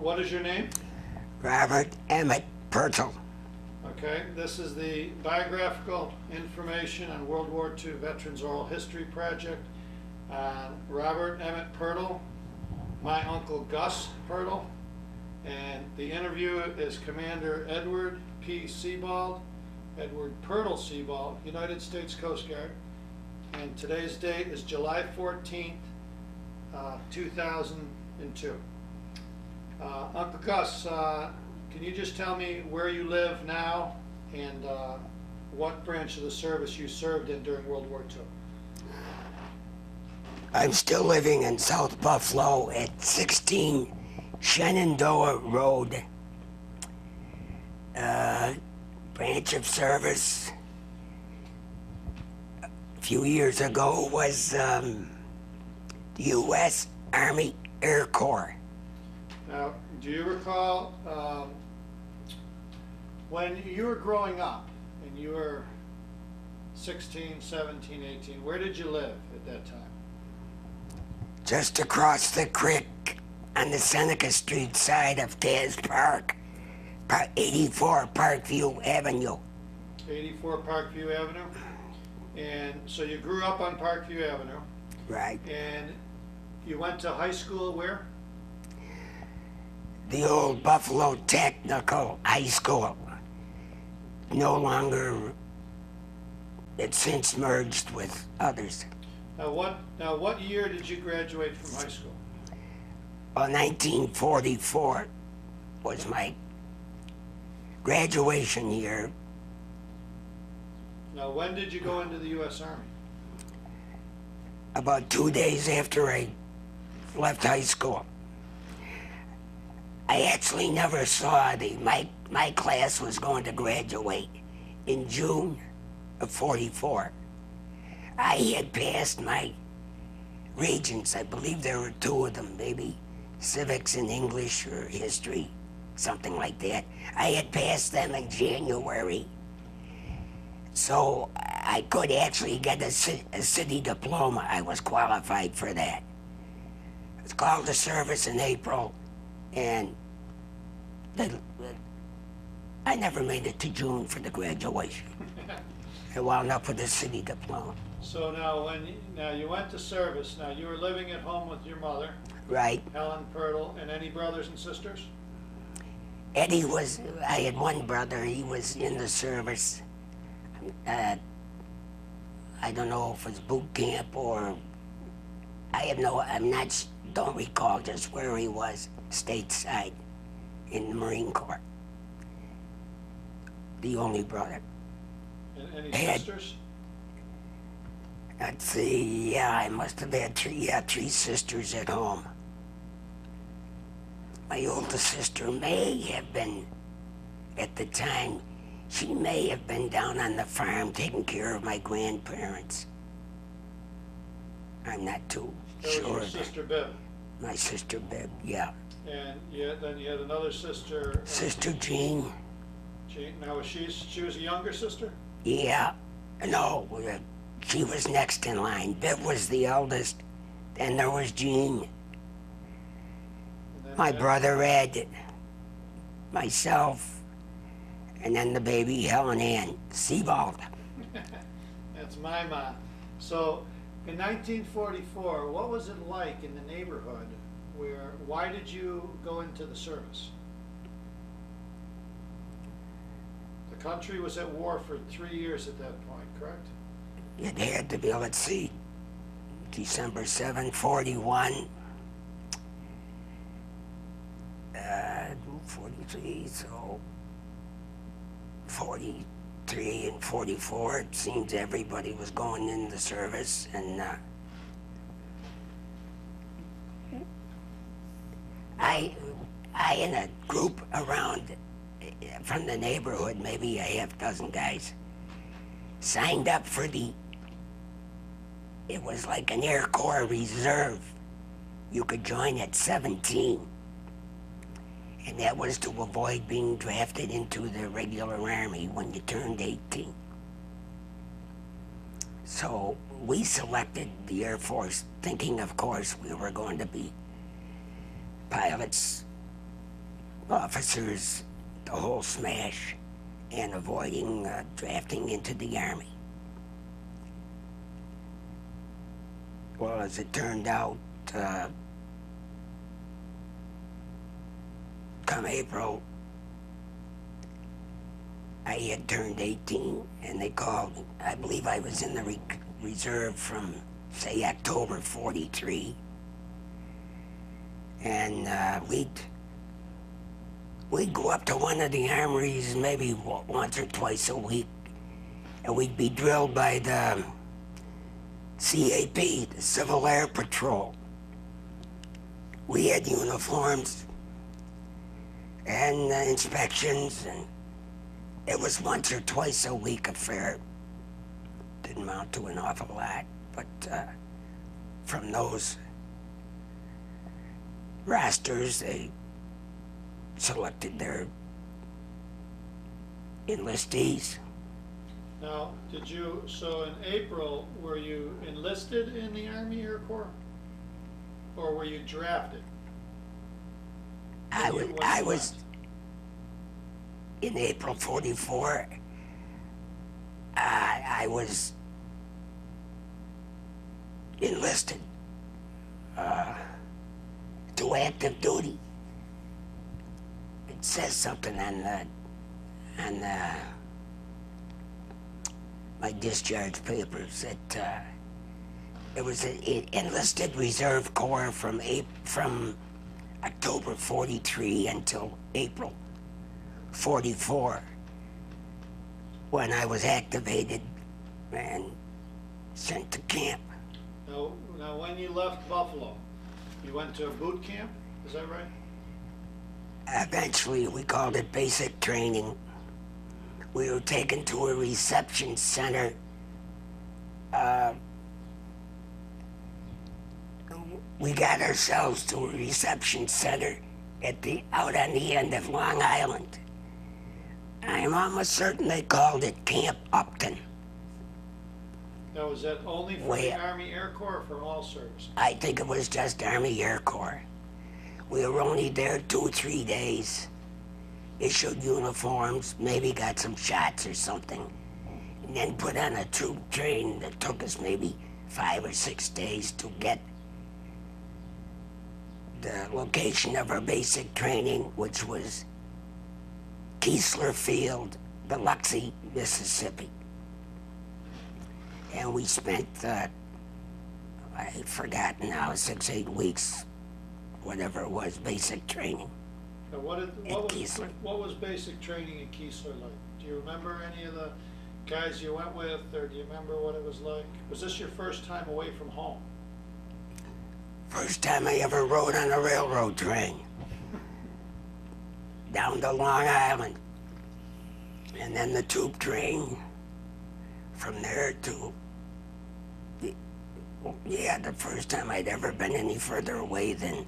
What is your name? Robert Emmett Purtill. Okay, this is the biographical information on World War II Veterans Oral History Project. Uh, Robert Emmett Purtill, my uncle Gus Purtill, and the interview is Commander Edward P. Sebald, Edward Purtill Sebald, United States Coast Guard. And today's date is July 14th, uh, 2002. Uh, Uncle Gus, uh, can you just tell me where you live now and uh, what branch of the service you served in during World War II? I'm still living in South Buffalo at 16 Shenandoah Road. Uh, branch of service a few years ago was um, the U.S. Army Air Corps. Now, do you recall um, when you were growing up and you were 16, 17, 18, where did you live at that time? just across the creek on the Seneca Street side of Caz Park, Par- 84 Parkview Avenue. 84 Parkview Avenue? And so you grew up on Parkview Avenue Right. and you went to high school where? The old Buffalo Technical High School. No longer, it's since merged with others. Now what, now what year did you graduate from high school? Well, 1944 was my graduation year. Now when did you go into the US Army? about two days after I left high school. I actually never saw the my my class was going to graduate in June of 44. I had passed my regents. I believe there were two of them, maybe civics and English or history, something like that. I had passed them in January. So I could actually get a, a city diploma. I was qualified for that. I called to service in April, and the, I never made it to June for the graduation. I wound up with a city diploma. So now when, you- now you went to service, now you were living at home with your mother, Right. Helen Purtill, and any brothers and sisters? Eddie was, I had one brother, he was in the service. Uh, I don't know if it was boot camp or, I have no, I'm not, don't recall just where he was, stateside in the Marine Corps. The only brother. And any Had- sisters? Let's see, yeah, I must have had three, yeah, three sisters at home. My oldest sister may have been, at the time, she may have been down on the farm taking care of my grandparents. I'm not too That was sure. your sister Bev. My sister Bib, yeah. And you, then you had another sister, uh, Sister Jean, Jean, now was she, she was a younger sister? yeah. No, uh, she was next in line. Bib was the eldest. Then there was Jean. And then- My brother Ed, myself, and then the baby Helen Ann Sebald. That's my mom. So, in 1944, what was it like in the neighborhood where, why did you go into the service? The country was at war for three years at that point, correct? It had to be, let's see, December 7, 41. Uh, 43, so 43 and 44, it seems everybody was going in the service and, uh, I, I and a group around from the neighborhood, maybe a half dozen guys, signed up for the it was like an air corps reserve. You could join at 17 and that was to avoid being drafted into the regular army when you turned 18 so we selected the air force thinking of course we were going to be pilots officers the whole smash and avoiding uh, drafting into the Army. Well, as it turned out, uh, come April, I had turned 18 and they called. I believe I was in the re- reserve from, say, October 43. And uh, we'd, we'd go up to one of the armories maybe once or twice a week. And we'd be drilled by the CAP, the Civil Air Patrol. We had uniforms and uh, inspections, and it was once or twice a week affair. Didn't amount to an awful lot, but uh, from those rosters, they selected their enlistees. Now, did you, so in April, were you enlisted in the Army Air Corps? Or were you drafted? I was, I was in April 44. I, I was enlisted uh, to active duty. It says something on the, on the, my discharge papers that uh, it was an enlisted reserve corps from April, from October 43 until April 44 when I was activated and sent to camp. Now, now, when you left Buffalo, you went to a boot camp, is that right? Eventually, we called it basic training. We were taken to a reception center. Uh, we got ourselves to a reception center at the out on the end of Long Island. I'm almost certain they called it Camp Upton. Now, was that only for the Army Air Corps or for all service? I think it was just Army Air Corps. We were only there two, three days. Issued uniforms, maybe got some shots or something, and then put on a troop train that took us maybe five or six days to get the location of our basic training, which was Keesler Field, Biloxi, Mississippi. And we spent uh, I've forgotten now, six, eight weeks, whatever it was, basic training. Now, what did, what was, Keesler. what was basic training in Keesler like? Do you remember any of the guys you went with, or do you remember what it was like? Was this your first time away from home? First time I ever rode on a railroad train. Down to Long Island. And then the tube train from there to, yeah, the first time I'd ever been any further away than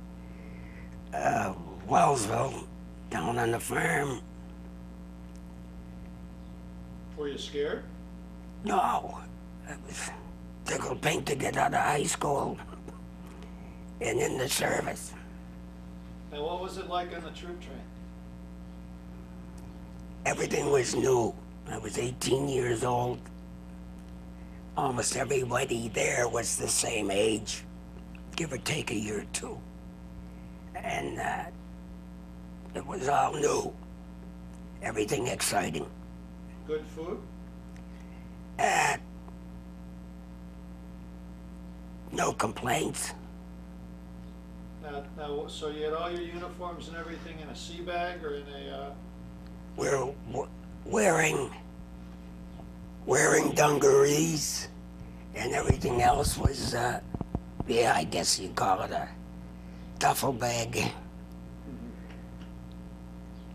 uh, Wellsville, down on the farm. Were you scared? No, I was tickled pink to get out of high school and in the service. And what was it like on the troop train? Everything was new. I was 18 years old. Almost everybody there was the same age, give or take a year or two. And uh, it was all new, everything exciting. Good food? Uh, no complaints. Now, now, so you had all your uniforms and everything in a sea bag or in a, uh, We're w- wearing wearing dungarees, and everything else was, uh, yeah, I guess you'd call it a duffel bag.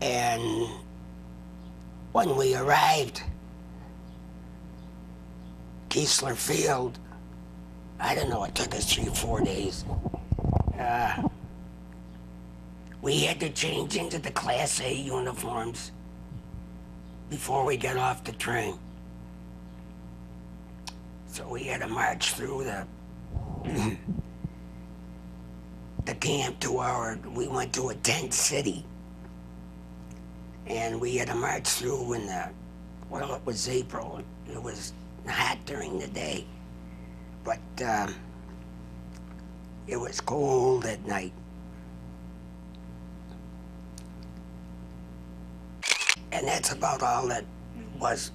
And when we arrived, Keesler Field, I don't know, it took us three four days. Uh, we had to change into the Class A uniforms before we got off the train. So we had to march through the the camp to our we went to a tent city and we had to march through in the, well, it was April. It was hot during the day, but um, it was cold at night. And that's about all that was.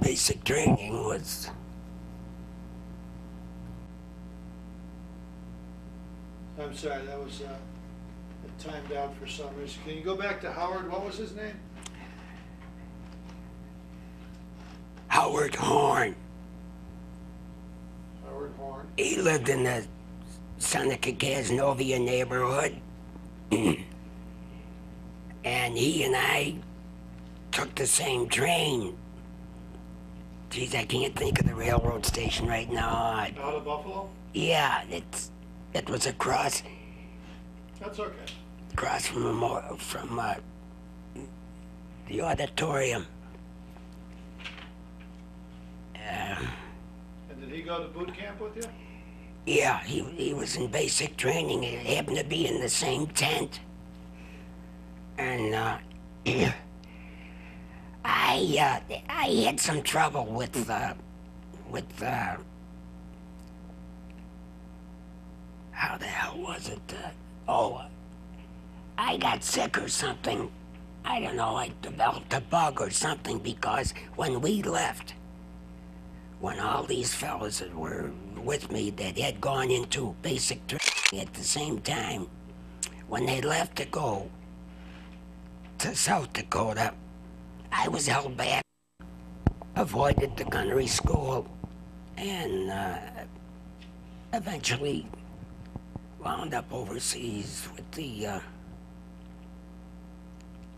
Basic training was I'm sorry, that was, uh, timed out for some reason. Can you go back to Howard? What was his name? Howard Horn. Howard Horn. He lived in the Seneca Cazenovia neighborhood. and he and I took the same train. Geez, I can't think of the railroad station right now. Out of Buffalo? Yeah, it's it was across That's okay. across from Memo- from uh, the auditorium. Uh, And did he go to boot camp with you? Yeah, he, he was in basic training. It happened to be in the same tent. And, uh, I, uh, I had some trouble with, uh, with, uh, how the hell was it? Uh, oh, I got sick or something. I don't know, I developed a bug or something because when we left, when all these fellas that were with me that had gone into basic training at the same time, when they left to go to South Dakota, I was held back, avoided the gunnery school, and uh, eventually wound up overseas with the uh,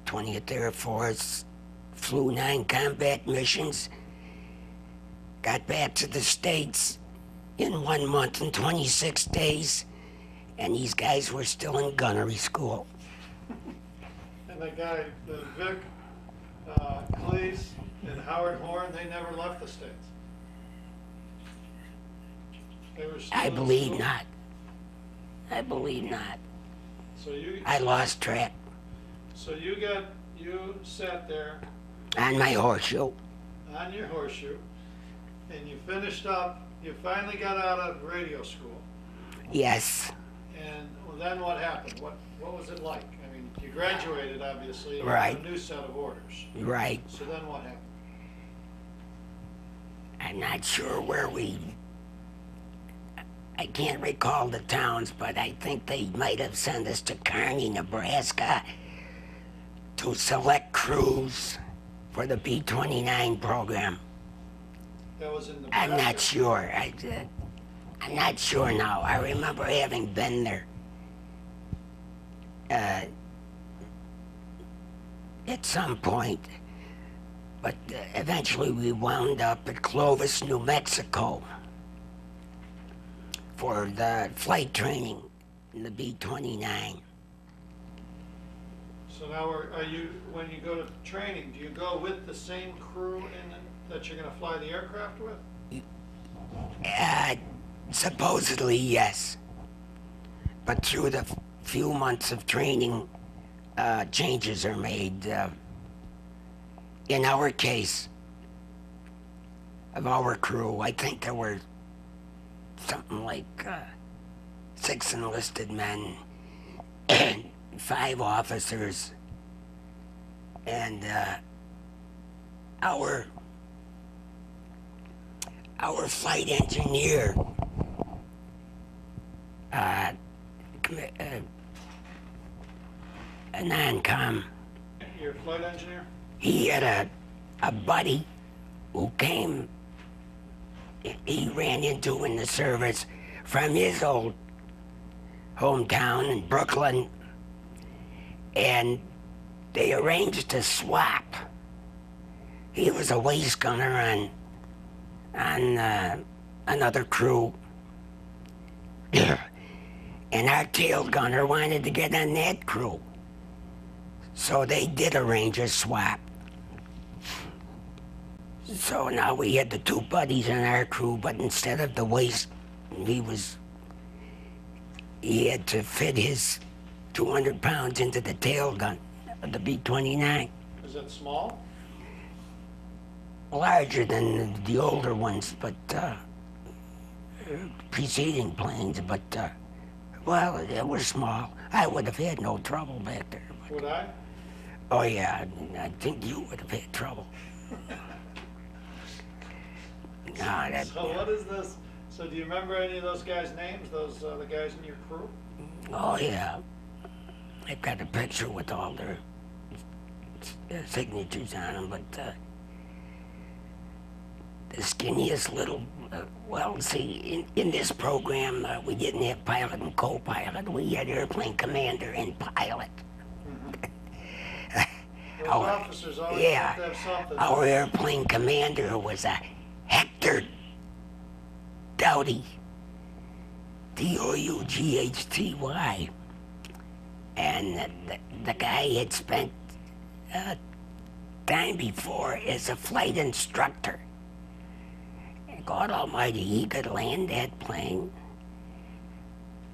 20th Air Force, flew nine combat missions got back to the States in one month and 26 days, and these guys were still in gunnery school. And the guy, the Vic, uh, Cleese and Howard Horn, they never left the States. They were still I in believe school. not. I believe not. So you, I lost track so you got, you sat there on my horseshoe. on your horseshoe and you finished up, you finally got out of radio school. Yes, And then what happened? What, what was it like? I mean, you graduated, obviously. Right. A new set of orders. right. So then what happened? I'm not sure where we. I can't recall the towns, but I think they might have sent us to Kearney, Nebraska to select crews for the B 29 program. That was in the. I'm not sure. I, uh, I'm not sure now. I remember having been there. Uh, at some point. But uh, eventually we wound up at Clovis, New Mexico for the flight training in the B 29. So now are, are you, when you go to training, do you go with the same crew in, that you're gonna fly the aircraft with? Uh, supposedly, yes. But through the f- few months of training, uh, changes are made. Uh, in our case, of our crew, I think there were something like uh, six enlisted men, and five officers, and uh, our our flight engineer, uh, commi- uh, a non-com, Your flight engineer? he had a, a buddy who came, he- he ran into in the service from his old hometown in Brooklyn, and they arranged to swap. He was a waist gunner on on uh, another crew. and our tail gunner wanted to get on that crew. So they did arrange a swap. So now we had the two buddies in our crew, but instead of the waist, he was. He had to fit his 200 pounds into the tail gun, of the B-29. Is it small? Larger than the older ones, but, uh, preceding planes, but, uh, well, they were small. I would have had no trouble back there. Would I? Oh, yeah, I think you would have had trouble. No, that, So what is this? So do you remember any of those guys' names, those, uh, the guys in your crew? oh, yeah. I've got a picture with all their uh, signatures on them, but, uh, the skinniest little, uh, well, see, in, in this program, uh, we didn't have pilot and co-pilot. We had airplane commander and pilot. Those Oh, officers always yeah. have something. Our airplane commander was a Hector Doughty. D-O-U-G-H-T-Y. And the, the, the guy had spent uh, time before as a flight instructor. And God almighty, he could land that plane.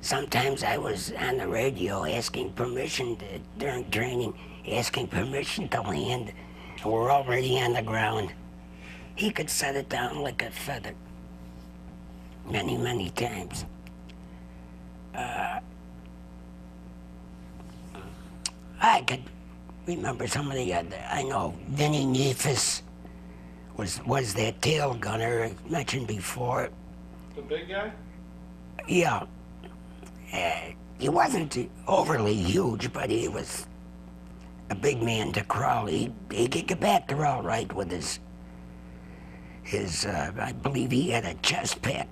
Sometimes I was on the radio asking permission to, during training, asking permission to land. And we're already on the ground. He could set it down like a feather. Many, many times. Uh, I could remember some of the other. I know Vinny Neefus was was that tail gunner I mentioned before. The big guy? Yeah. Uh, he wasn't overly huge, but he was a big man to crawl. He, he could get back there all right with his, his uh, I believe he had a chest pack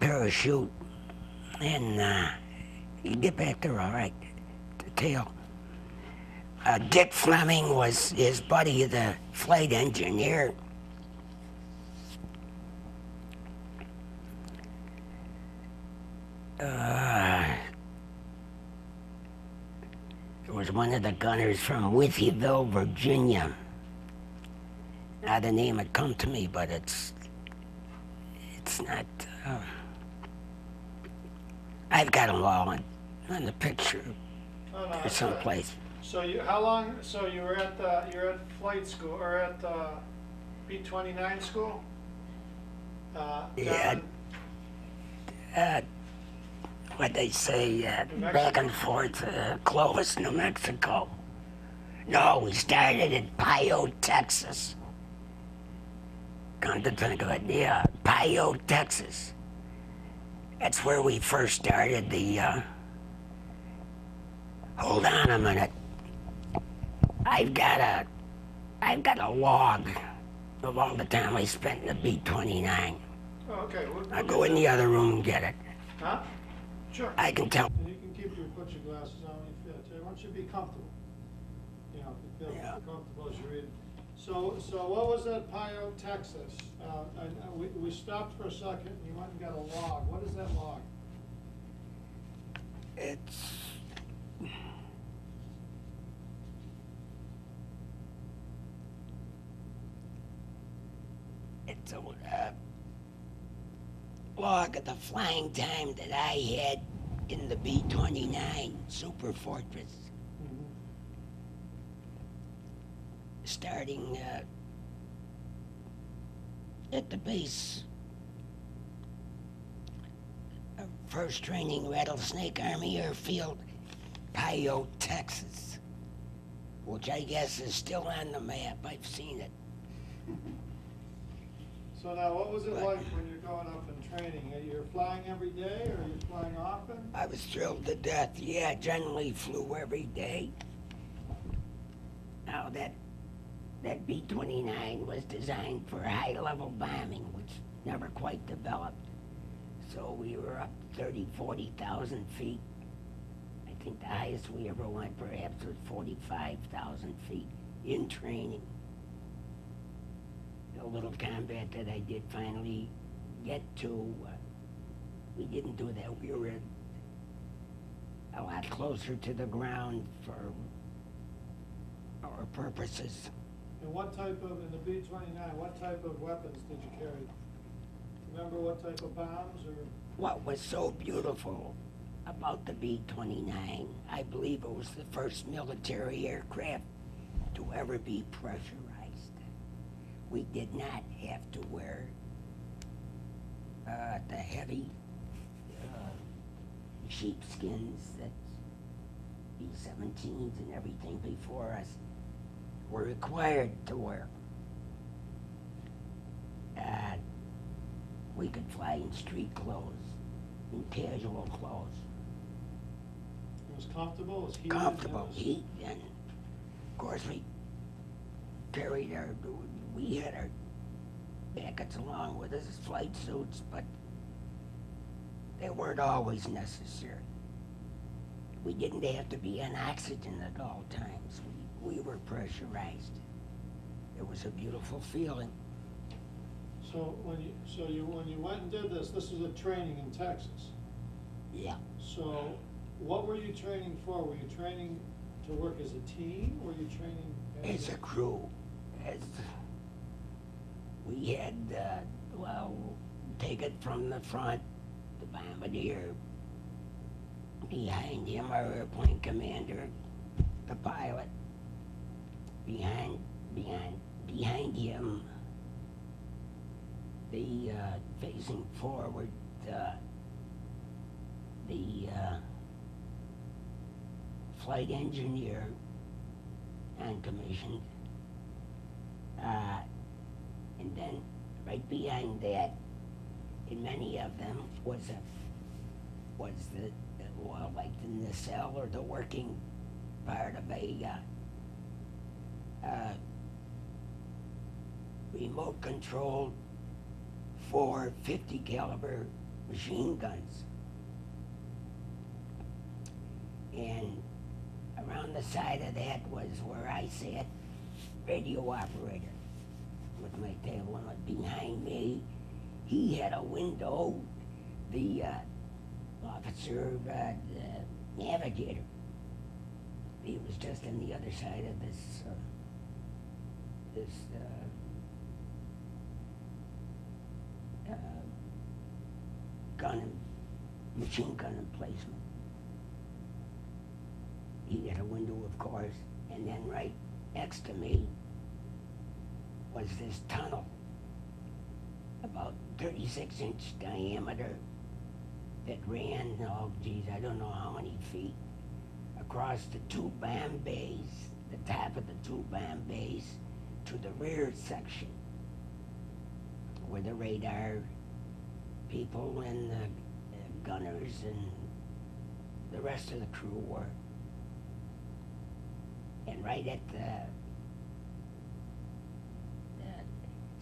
parachute. And uh, he'd get back there all right, the tail. Uh, Dick Fleming was his buddy, the flight engineer. Uh, was one of the gunners from Wytheville, Virginia. Now the name had come to me, but it's it's not. Uh, I've got them all on, on the picture Oh, no, or someplace. So you, how long, so you were at the, you're at flight school, or at, uh, B twenty-nine school? Uh, Yeah. Uh, what they say, uh, back and forth, uh, Clovis, New Mexico. No, we started in Pyote, Texas. Come to think of it, yeah, Pyote, Texas. That's where we first started the, uh, hold on a minute. I've got a, I've got a log of all the time I spent in the B-29. Oh, okay. we'll- I'll we'll go in the other room and get it. Huh? Sure. I can tell. And you can keep your, put your glasses on when you feel it. I want you to be comfortable. You know, if you feel Yeah. comfortable as you read. So, so what was that Pyote, Texas? Uh, and, uh, we, we stopped for a second and you went and got a log. What is that log? It's. It's a uh, log of the flying time that I had in the B 29 Super Fortress, starting uh, at the base of First Training Rattlesnake Army Airfield, Pyote, Texas, which I guess is still on the map. I've seen it. So now, what was it Right. like when you're going up training? You're flying every day or you're flying often? I was thrilled to death. Yeah, generally flew every day. Now that that B-29 was designed for high-level bombing, which never quite developed. So we were up 30, 40,000 feet. I think the highest we ever went perhaps was 45,000 feet in training. The little combat that I did finally get to, uh, we didn't do that. We were a lot closer to the ground for our purposes. And what type of, in the B twenty-nine, what type of weapons did you carry? Remember what type of bombs or? What was so beautiful about the B-29. I believe it was the first military aircraft to ever be pressurized. We did not have to wear uh, the heavy uh, sheepskins that B-17s and everything before us were required to wear. Uh, we could fly in street clothes, in casual clothes, It was comfortable, it was heated. comfortable, was- heat, and of course we carried our, we had our jackets along with us, flight suits, but they weren't always necessary. We didn't have to be on oxygen at all times. We, we were pressurized. It was a beautiful feeling. So when you, so you, when you went and did this, this was a training in Texas. Yeah. So what were you training for? Were you training to work as a team? Were you training? as a crew, as we had, uh, well, take it from the front, the bombardier, behind him our airplane commander, the pilot, behind, behind, behind him, the, uh, facing forward, uh, the, uh, flight engineer, uncommissioned. Uh, and then right behind that, in many of them, was a, was the, the- well, like the nacelle or the working part of a, uh, uh, remote controlled four 50 caliber machine guns. And around the side of that was where I sat, radio operator, with my table and behind me, he had a window, the uh, officer, uh, the navigator. He was just on the other side of this, uh, this, uh, uh, gun, machine gun emplacement. He had a window, of course, and then right next to me was this tunnel, about thirty-six inch diameter, that ran, oh geez, I don't know how many feet, across the two bomb bays, the top of the two bomb bays, to the rear section, where the radar people and the gunners and the rest of the crew were. And right at the, the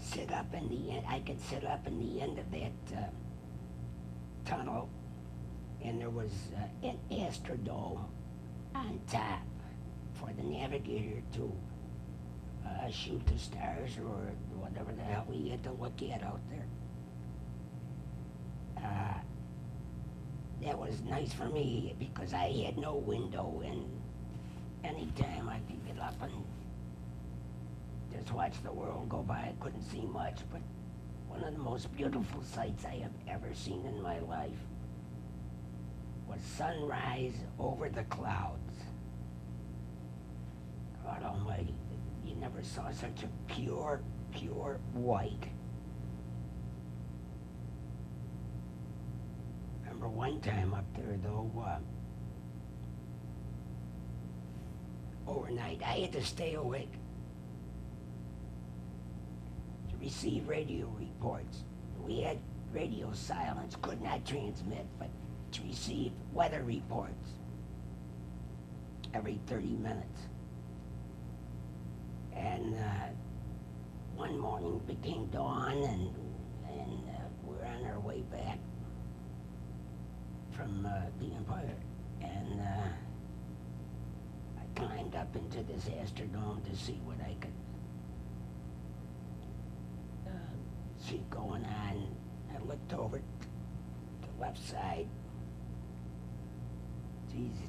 sit up in the end, I could sit up in the end of that uh, tunnel, and there was uh, an astrodome on top for the navigator to uh, shoot the stars or whatever the hell we had to look at out there. Uh, that was nice for me because I had no window and anytime I could get up and just watch the world go by. I couldn't see much, but one of the most beautiful sights I have ever seen in my life was sunrise over the clouds. God almighty, you never saw such a pure, pure white. Remember one time up there though, uh, overnight, I had to stay awake receive radio reports. We had radio silence, could not transmit, but to receive weather reports every 30 minutes. And uh, one morning became dawn, and and uh, we're on our way back from uh, the Empire, and uh, I climbed up into this Astrodome to see what I could going on. I looked over to the left side. Jesus.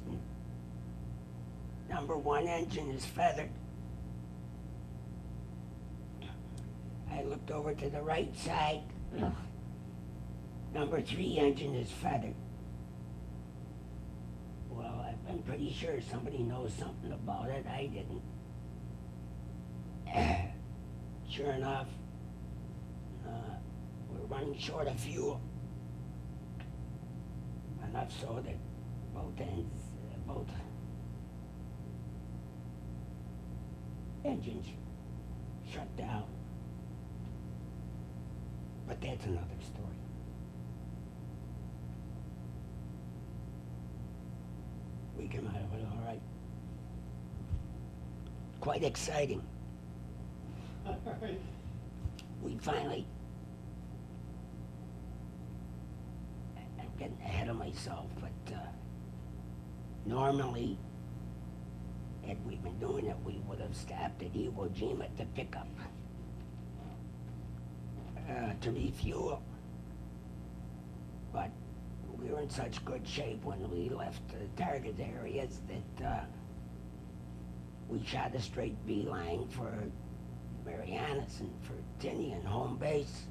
Number one engine is feathered. I looked over to the right side. Number three engine is feathered. Well, I'm pretty sure somebody knows something about it. I didn't. Sure enough, running short of fuel. And I saw that both ends, uh, both engines shut down. But that's another story. We came out of it all right. Quite exciting. We finally. I- I'm getting ahead of myself, but uh, normally, had we been doing it, we would have stopped at Iwo Jima to pick up uh, to refuel. But we were in such good shape when we left the target areas that uh, we shot a straight beeline for Marianas and for Tinian home base.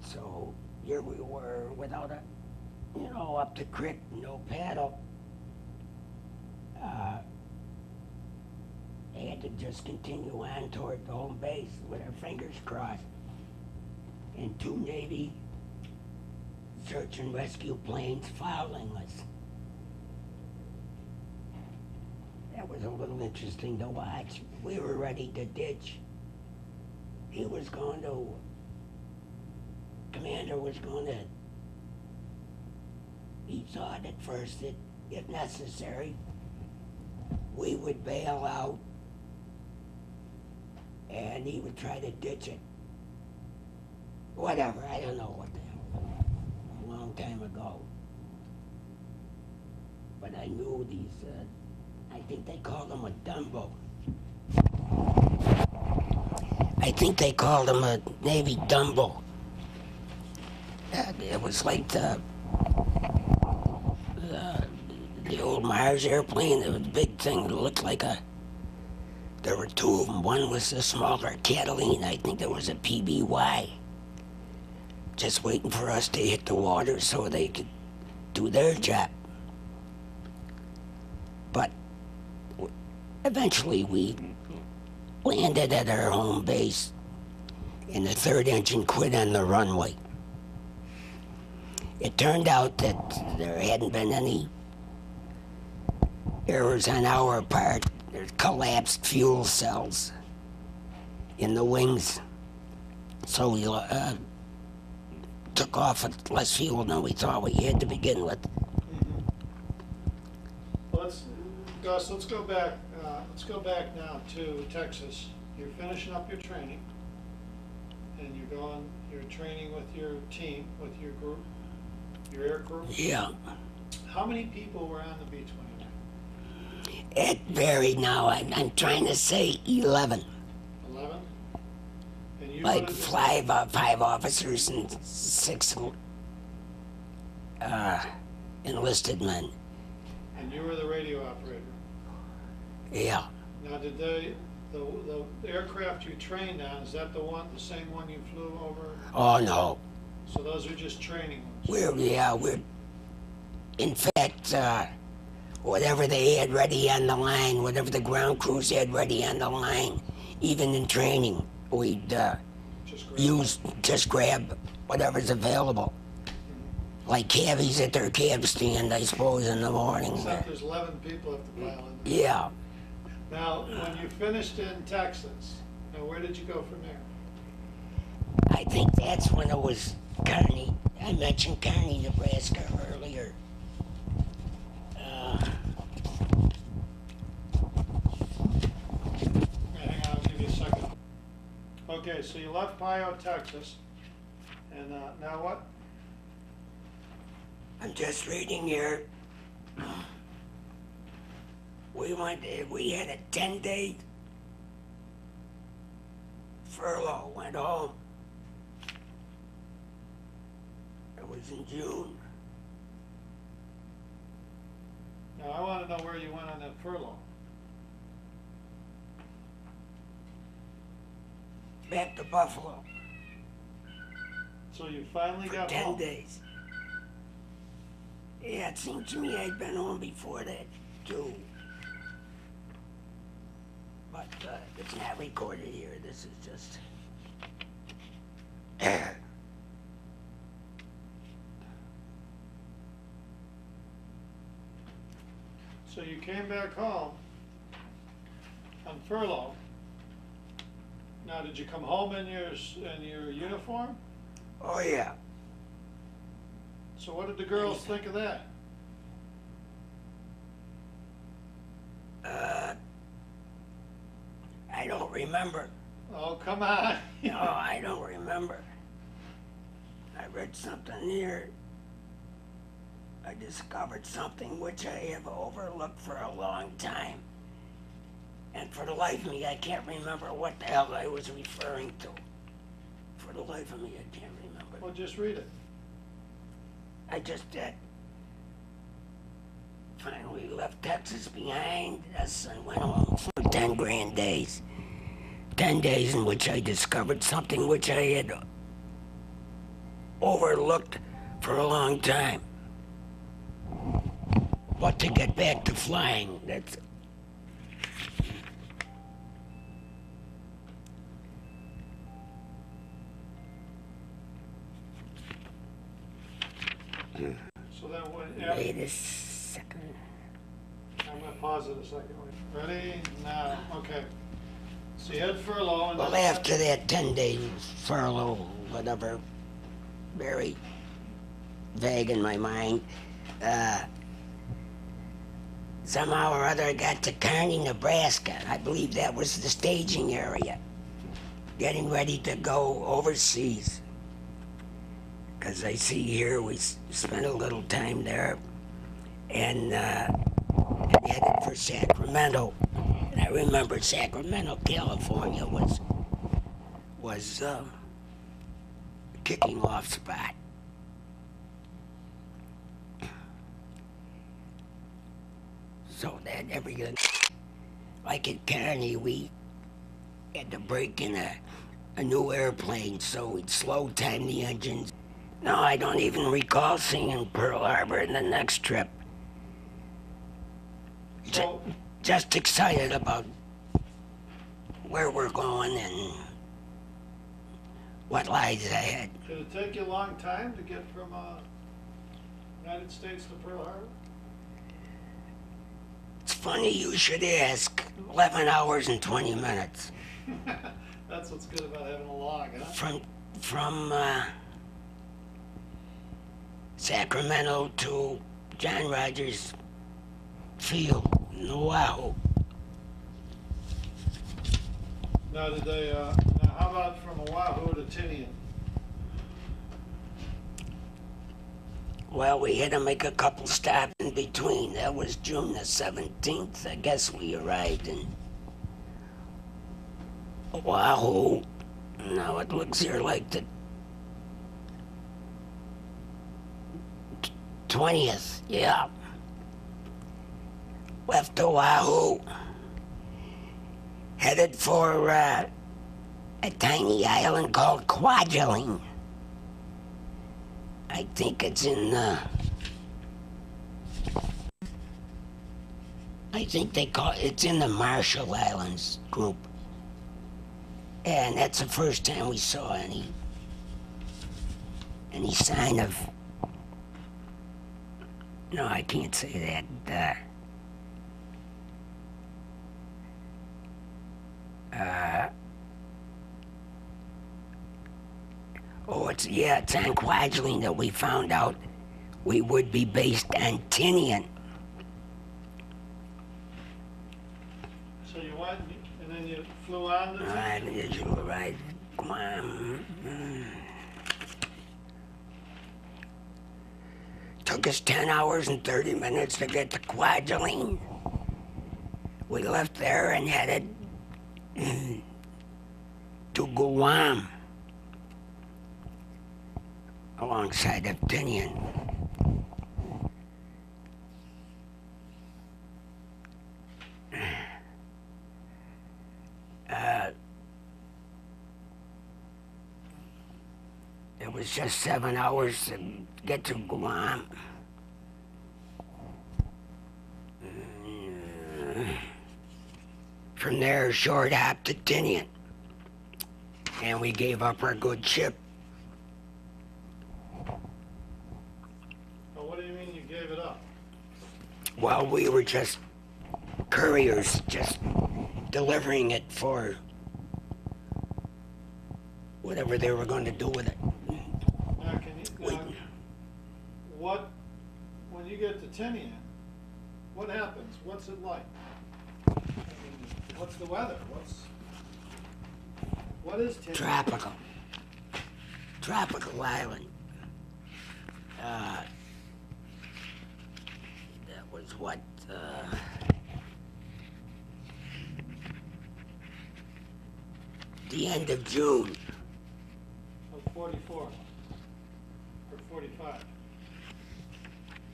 So here we were without a, you know, up the creek, no paddle. Uh, had to just continue on toward the home base with our fingers crossed. And two Navy search and rescue planes following us. That was a little interesting to watch. We were ready to ditch. He was going to, commander was going to, he thought at first that if necessary, we would bail out and he would try to ditch it. Whatever, I don't know what the hell, a long time ago. But I knew these, uh, I think they called him a Dumbo. I think they called him a Navy Dumbo. It was like the, the, the old Mars airplane, It was a big thing that looked like a, there were two of them. One was the smaller Catalina. I think there was a PBY. Just waiting for us to hit the water so they could do their job. But eventually we landed at our home base and the third engine quit on the runway. It turned out that there hadn't been any errors on our part. There's collapsed fuel cells in the wings. So we uh, took off with less fuel than we thought we had to begin with. Let's, Gus, let's go back, uh, let's go back now to Texas. You're finishing up your training. And you're going, you're training with your team, with your group, your air crew. Yeah. How many people were on the B twenty-nine? It varied now. I'm, I'm trying to say 11. Eleven? And you Like five, uh, five officers and six uh, enlisted men. And you were the radio operator. Yeah. Now, did they, the, the aircraft you trained on, is that the one, the same one you flew over? Oh, no. So those are just training ones? We're, yeah, we're, in fact, uh, whatever they had ready on the line, whatever the ground crews had ready on the line, even in training, we'd uh, Just grab- use, just grab whatever's available. Like cabbies at their cab stand, I suppose, in the morning. Except there's eleven people at the pile in. there. Yeah. Now, when you finished in Texas, now where did you go from there? I think that's when it was Kearney. I mentioned Kearney, Nebraska earlier. Uh, Okay, hang on, I'll give you a second. Okay, so you left Pyote, Texas, and, uh, now what? I'm just reading here. We went, we had a 10 day furlough, went home. It was in June. Now, I wanna know where you went on that furlough. Back to Buffalo So you finally for got 10 home? days. Yeah, it seems to me I'd been home before that too. But uh, it's not recorded here. This is just. So you came back home on furlough. Now, did you come home in your, s- in your uniform? oh yeah. So what did the girls think of that? Uh, I don't remember. Oh, come on. No, I don't remember. I read something here. I discovered something which I have overlooked for a long time. And for the life of me, I can't remember what the hell I was referring to. For the life of me, I can't remember. Well, just read it. I just did. Finally left Texas behind us and went home for 10 grand days. 10 days in which I discovered something which I had overlooked for a long time. But to get back to flying, that's. So when, yeah, Wait a second. I'm gonna pause it a second. Ready? Now, okay. So you had furlough and. Well, after that 10 day furlough, whatever, very vague in my mind, uh, somehow or other I got to Kearney, Nebraska. I believe that was the staging area, getting ready to go overseas. Because I see here we spent a little time there and uh, headed for Sacramento. And I remember Sacramento, California was was a kicking off spot. So that everything, like at Kearney, we had to break in a, a new airplane, so we'd slow time the engines. No, I don't even recall seeing Pearl Harbor in the next trip. So, just excited about where we're going and what lies ahead. did it take you a long time to get from, uh, United States to Pearl Harbor? It's funny you should ask. 11 hours and 20 minutes That's what's good about having a log, huh? from from uh, Sacramento to John Rodgers Field in Oahu. Now, did they, uh, now how about from Oahu to Tinian? Well, we had to make a couple stops in between. That was June the 17th. I guess we arrived in Oahu. Now it looks here like the 20th. Yeah. Left Oahu. Headed for uh, a tiny island called Kwajalein. I think it's in uh I think they call it's in the Marshall Islands group. And that's the first time we saw any any sign of No, I can't say that. Uh, uh Oh, it's yeah, it's on Kwajalein that we found out we would be based on Tinian. So you went, and then you flew on Tinian? right, you arrived, Guam. mm. Took us 10 hours and 30 minutes to get to Kwajalein. We left there and headed to Guam alongside Tinian. Uh, it was just seven hours to get to Guam. From there, short hop to Tinian. And we gave up our good ship Well, we were just couriers, just delivering it for whatever they were going to do with it. Now, can you, now, what, when you get to Tinian, what happens? What's it like? I mean, What's the weather? What's, what is Tinian? Tropical. Tropical island. Uh, was what, uh, the end of June. Of forty-four, or forty-five.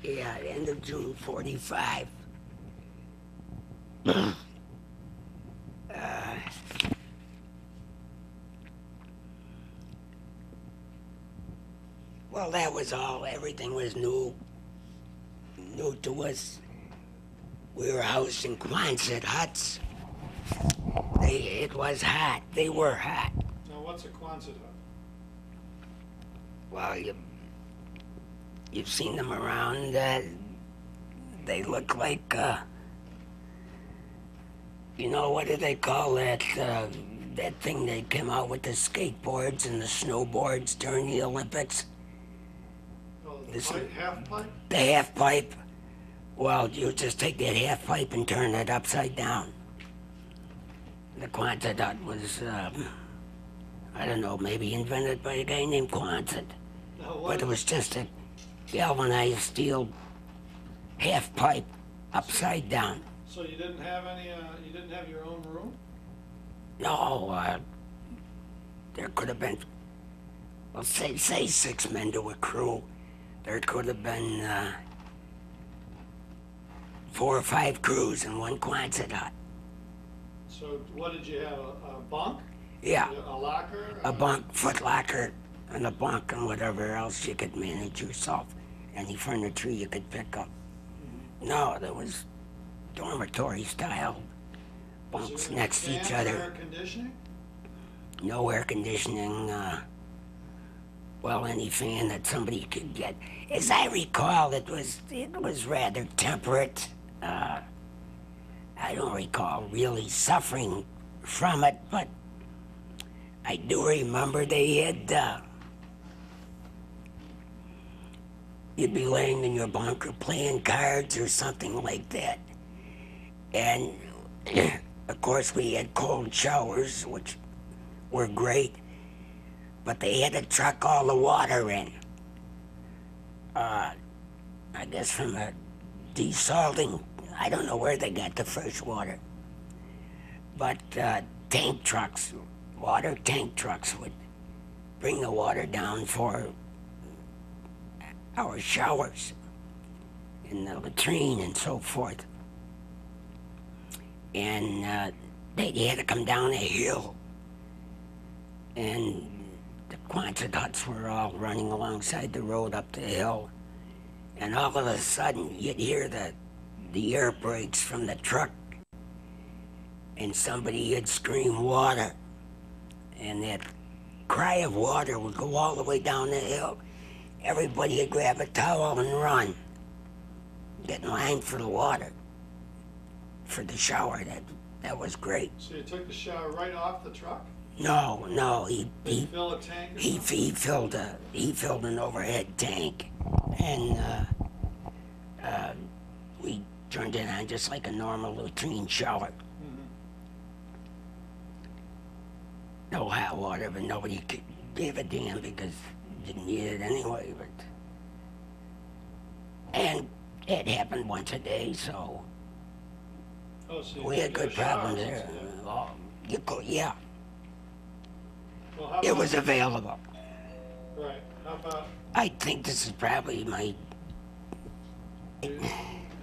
Yeah, end of June 45. Uh, well, that was all. Everything was new, new to us. We were housed in Quonset huts. They, it was hot. They were hot. Now, what's a Quonset hut? Well, you, you've seen them around. Uh, they look like, uh, you know, what do they call that? Uh, that thing they came out with the skateboards and the snowboards during the Olympics? Oh, the This- pipe, half pipe? The half pipe. Well, you just take that half pipe and turn it upside down. The Quonset was, um, I don't know, maybe invented by a guy named Quonset. But it was just a galvanized steel half pipe upside down. so you didn't have any, uh, you didn't have your own room? No, uh, there could have been, well, say, say six men to a crew. There could have been, uh, four or five crews in one Quonset hut. So what did you have, a, a bunk? Yeah, A locker? a bunk, foot locker, and a bunk, and whatever else you could manage yourself. Any furniture you could pick up. No, there was dormitory style bunks next to each other. Air conditioning? no air conditioning, uh, well, any fan that somebody could get. As I recall, it was it was rather temperate. Uh, I don't recall really suffering from it, but I do remember they had. Uh, you'd be laying in your bunker playing cards or something like that, and of course we had cold showers, which were great, but they had to truck all the water in. Uh, I guess from a desalting, I don't know where they got the fresh water. But uh, tank trucks, water tank trucks would bring the water down for our showers in the latrine and so forth. And uh, they had to come down a hill and the Quonset huts were all running alongside the road up the hill. And all of a sudden, you'd hear the, the air brakes from the truck, and somebody would scream water. And that cry of water would go all the way down the hill. Everybody would grab a towel and run. Get in line for the water, for the shower. That, that was great. So you took the shower right off the truck? No, no, he, Did he fill a tank he, he filled a he filled an overhead tank, and uh, uh, we turned it on just like a normal latrine shower. Mhm. No hot water, but nobody could give a damn because didn't need it anyway. But and it happened once a day, so Oh, so we had good problems there. Oh, you go, yeah, Well, it was available. Right, how about, I think this is probably my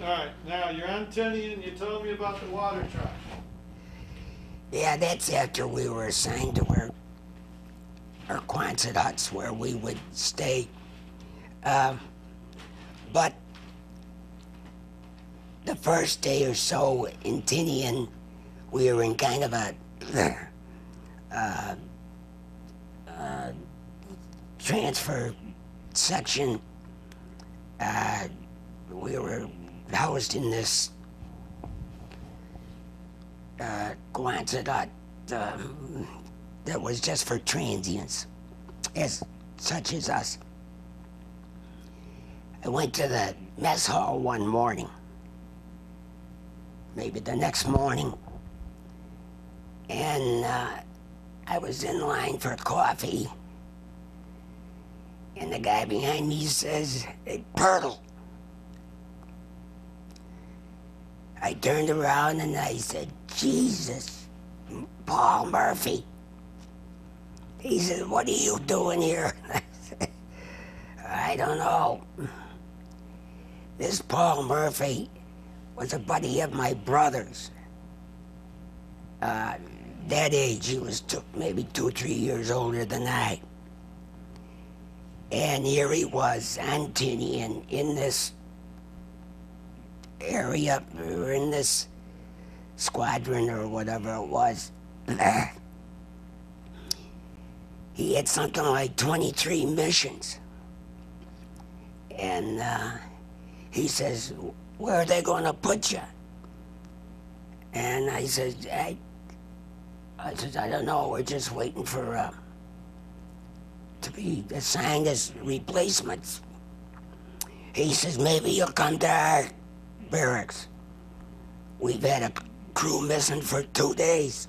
all right, now you're on Tinian, you told me about the water truck. Yeah, that's after we were assigned to our our Quonset huts where we would stay. Um, but the first day or so in Tinian, we were in kind of a uh, uh, transfer section. Uh, we were housed in this uh, Guantanamo um, that was just for transients, as such as us. I went to the mess hall one morning, maybe the next morning, and uh, I was in line for coffee. And the guy behind me says, hey, Purtill. I turned around and I said, Jesus, Paul Murphy. He said, What are you doing here? I said, I don't know. This Paul Murphy was a buddy of my brother's. Uh, that age, he was two, maybe two, or three years older than I. And here he was, on Tinian, in this area, or in this squadron, or whatever it was. he had something like 23 missions. And uh, he says, Where are they going to put you? And I said, I, I said, I don't know. We're just waiting for uh, to be assigned as replacements. He says, maybe you'll come to our barracks. We've had a crew missing for two days.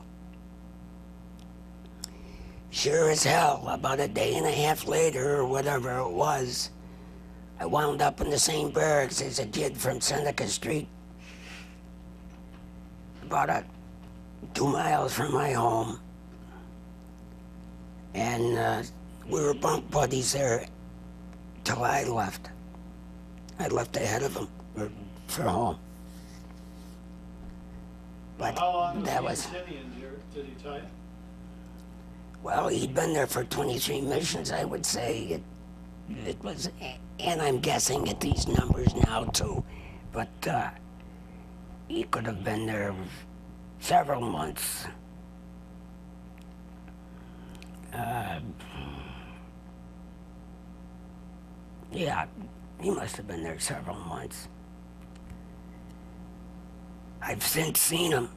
Sure as hell, about a day and a half later, or whatever it was, I wound up in the same barracks as a kid from Seneca Street. About a two miles from my home. And uh, we were bunk buddies there till I left. I left ahead of or for home. But How long that was was, he in did he tell you? well, he'd been there for 23 missions, I would say. It, it was, and I'm guessing at these numbers now too, but uh, he could have been there several months. Uh, yeah, he must have been there several months. I've since seen him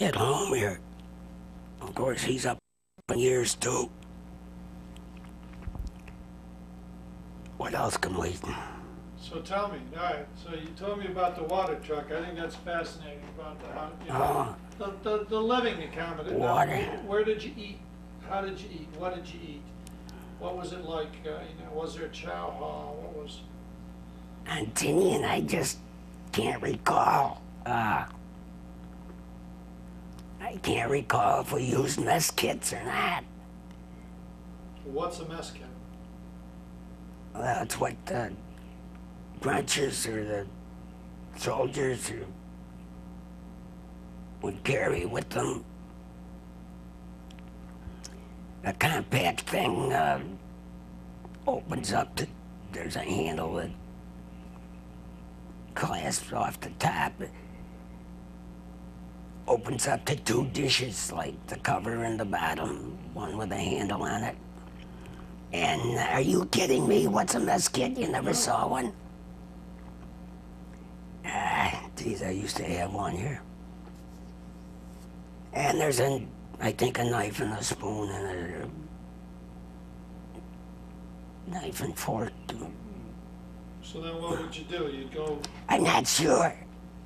at home here. Of course, he's up in years too. What else can we? So tell me, all right, so you told me about the water truck, I think that's fascinating about the, you know, the, the, the living accommodation. Now, Water. Where did you eat? How did you eat? What did you eat? What was it like, uh, you know, was there a chow hall, what was, on Tinian, I just can't recall. Uh, I can't recall if we used mess kits or not. what's a mess kit? Well, that's what the branches or the soldiers or would carry with them. A compact thing uh, opens up to, there's a handle that clasps off the top. Opens up to two dishes, like the cover and the bottom, one with a handle on it. And are you kidding me? What's a mess kit? You never saw one? Ah, geez, I used to have one here. And there's a, I think, a knife and a spoon and a knife and fork. So then what would you do? You'd go, I'm not sure.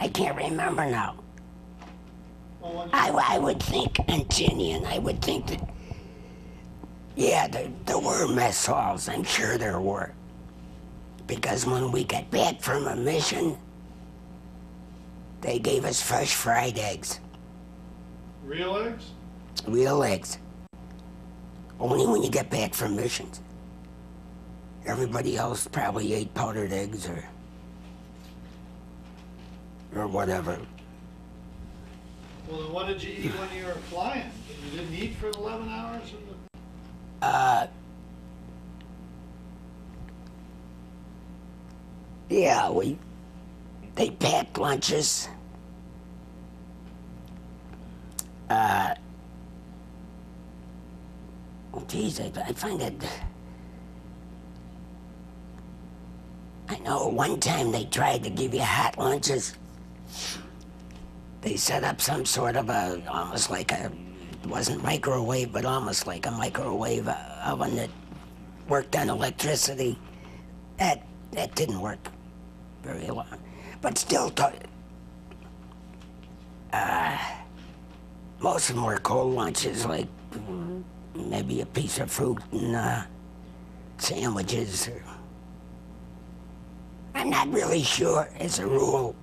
I can't remember now. well, I, I would think on Tinian. I would think that, yeah, there, there were mess halls. I'm sure there were. Because when we got back from a mission, they gave us fresh fried eggs, real eggs? real eggs. Only when you get back from missions. Everybody else probably ate powdered eggs or, or whatever. Well, then what did you eat when you were flying? You didn't eat for eleven hours? in the- Uh, yeah, we they packed lunches. Uh, geez, I, I find it. Know one time they tried to give you hot lunches. They set up some sort of a, almost like a, it wasn't microwave, but almost like a microwave oven that worked on electricity. That that didn't work very long, but still, to, uh, most of them were cold lunches, like maybe a piece of fruit and uh, sandwiches. Or, I'm not really sure. As a rule,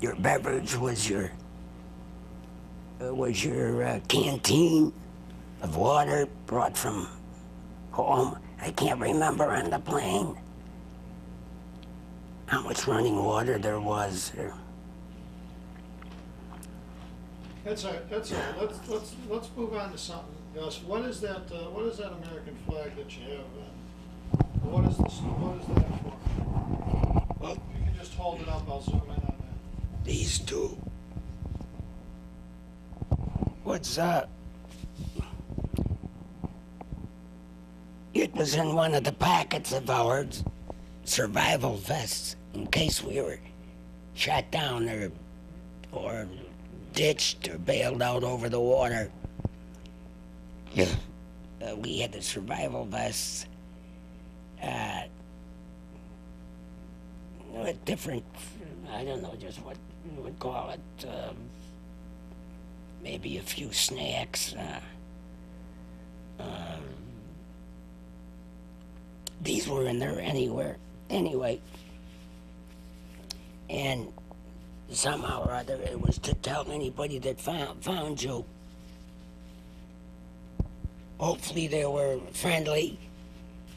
your beverage was your uh, was your uh, canteen of water brought from home. I can't remember on the plane how much running water there was. That's all, right, that's all, right. let's, let's, let's move on to something, else. what is that, uh, what is that American flag that you have? uh, What is this, what is that for? Well, you can just hold it up, I'll zoom in on that. these two. What's that? It was in one of the pockets of our survival vests in case we were shot down or or ditched or bailed out over the water. Yeah. Uh, we had the survival vests. Uh, with different, I don't know just what you would call it. Um, maybe a few snacks. Uh, um, these were in there anywhere, anyway. And somehow or other, it was to tell anybody that found found you. Hopefully, they were friendly,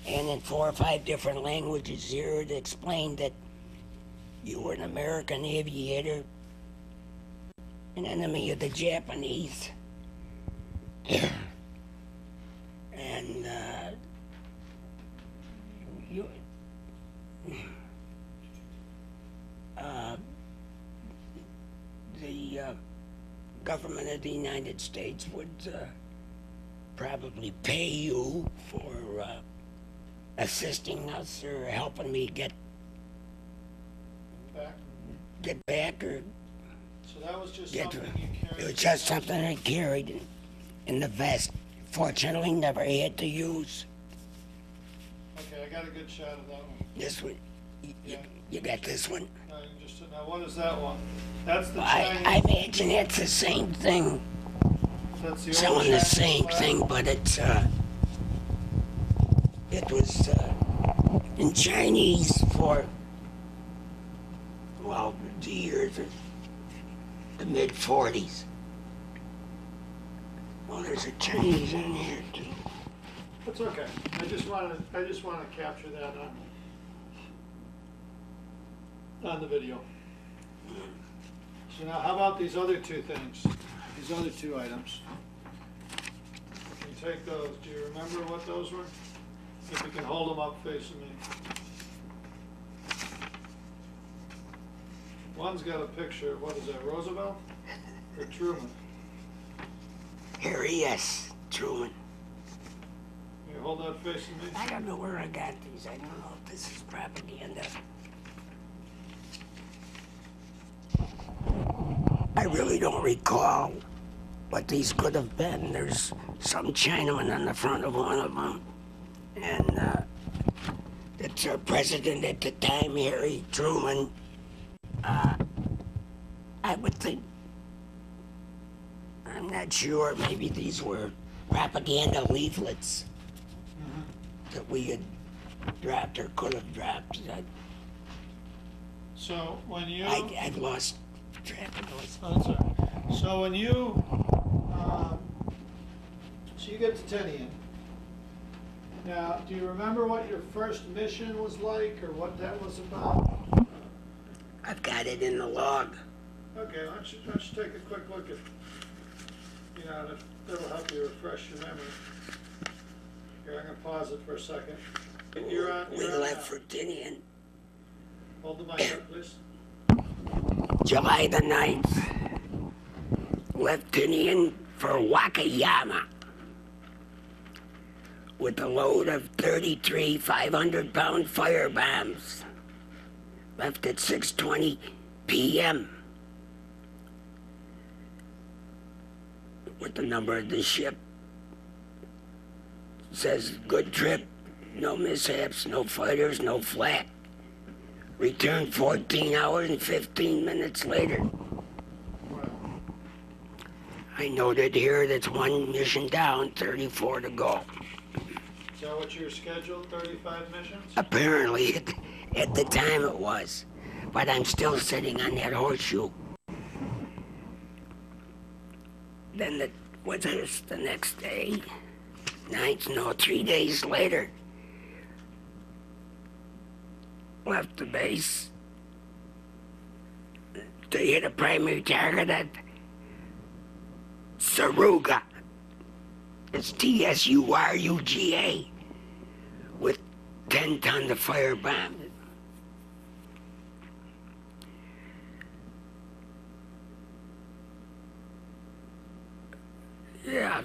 and in four or five different languages here, it explained that you were an American aviator, an enemy of the Japanese. and uh, you, uh, the uh, government of the United States would uh, probably pay you for uh, assisting us or helping me get get back or so that was just get something you it carried. was just something I carried in, in the vest. Fortunately, never had to use Okay, I got a good shot of that one. this one. You, you, Yeah. you got this one. Now, you just, now what is that one? That's the I, I Chinese, imagine it's the same thing, that's the old selling the Chinese same flag? thing, but it's uh, it was uh, in Chinese for well the years of the mid '40s. Well, there's a change in here too. That's okay, I just want to I just wanna capture that on, on the video. So now, how about these other two things, these other two items? Can you take those, do you remember what those were? If you can hold them up facing me. One's got a picture, what is that, Roosevelt or Truman? Harry S. Truman. Can you hold that facing me? I don't know where I got these. I don't know if this is propaganda. I really don't recall what these could have been. There's some Chinaman on the front of one of them. And uh, it's our president at the time, Harry Truman. Uh, I would think, I'm not sure, maybe these were propaganda leaflets that we had dropped or could have dropped. I, So when you. I, I've lost track of those. Oh, that's all right. So when you, um, so you get to Tinian. Now, do you remember what your first mission was like or what that was about? I've got it in the log. Okay, why don't you, why don't you take a quick look at, you know, that- that'll help you refresh your memory. Here, I'm gonna pause it for a second. You're on, We you're on left now. for Tinian. Hold the mic up, please. July the 9th, Lieutenant for Wakayama with a load of 33 500 pound fire bombs left at 6:20 p.m. with the number of the ship. Says good trip. No mishaps no fighters no flak returned 14 hours and 15 minutes later. I noted here that's one mission down 34 to go. Is that what your scheduled, thirty-five missions? apparently at, the time it was but i'm still sitting on that horseshoe then the what's this the next day ninth no three days later left the base to hit a primary target at Tsuruga. It's T S U R U G A with 10 tons of fire bomb. Yeah,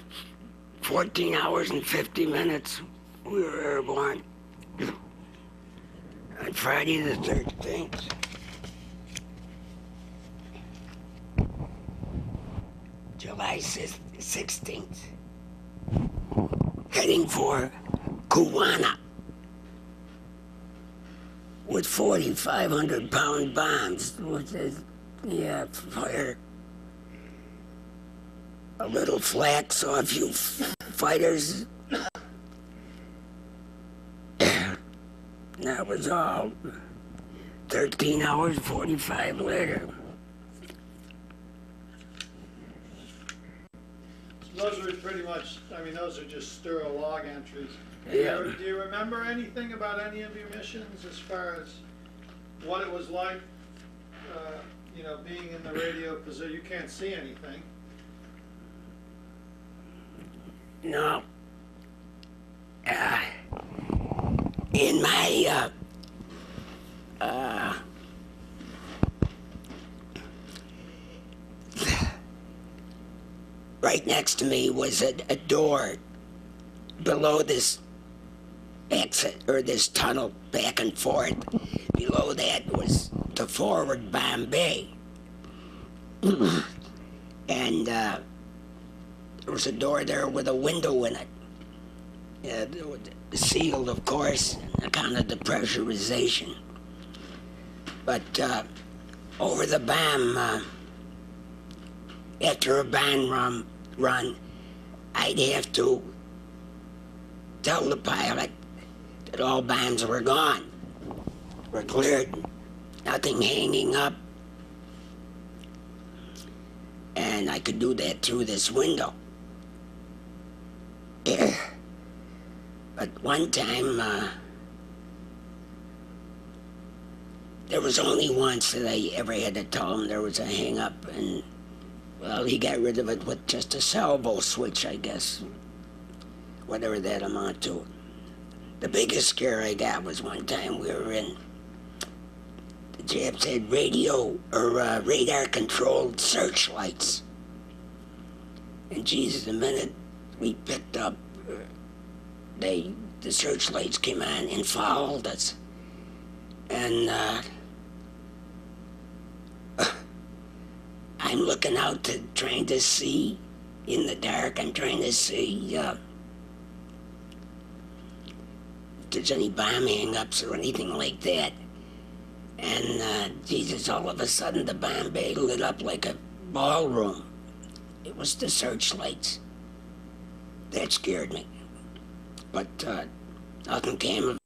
14 hours and 50 minutes. We were airborne. On Friday the 13th. July 16th. Heading for Kuwana with 4,500 pound bombs, which is, yeah, fire a little flak, saw a few f- fighters. that was all. 13 hours, 45 later. Those are pretty much, I mean, those are just sterile log entries. Do you- Yeah. Do you remember anything about any of your missions as far as what it was like, uh, you know, being in the radio position? You can't see anything. No. Uh, in my, uh, uh, right next to me was a, a door below this exit or this tunnel back and forth. Below that was the forward bomb bay. and, uh, there was a door there with a window in it. Yeah, sealed, of course, account of the pressurization. But uh, over the bomb, uh, after a bomb run, run, I'd have to tell the pilot that all bombs were gone, were cleared, nothing hanging up. And I could do that through this window. But one time, uh, there was only once that I ever had to tell him there was a hang up, and well, he got rid of it with just a salvo switch, I guess. Whatever that amount to. The biggest scare I got was one time we were in. The Japs had radio or uh, radar controlled searchlights. And Jesus, a minute we picked up, uh, they the searchlights came on and followed us, and uh, I'm looking out to trying to see in the dark. I'm trying to see uh, if there's any bomb hang-ups or anything like that. And uh, Jesus, all of a sudden the bomb bay lit up like a ballroom. It was the searchlights. That scared me. But uh, nothing came of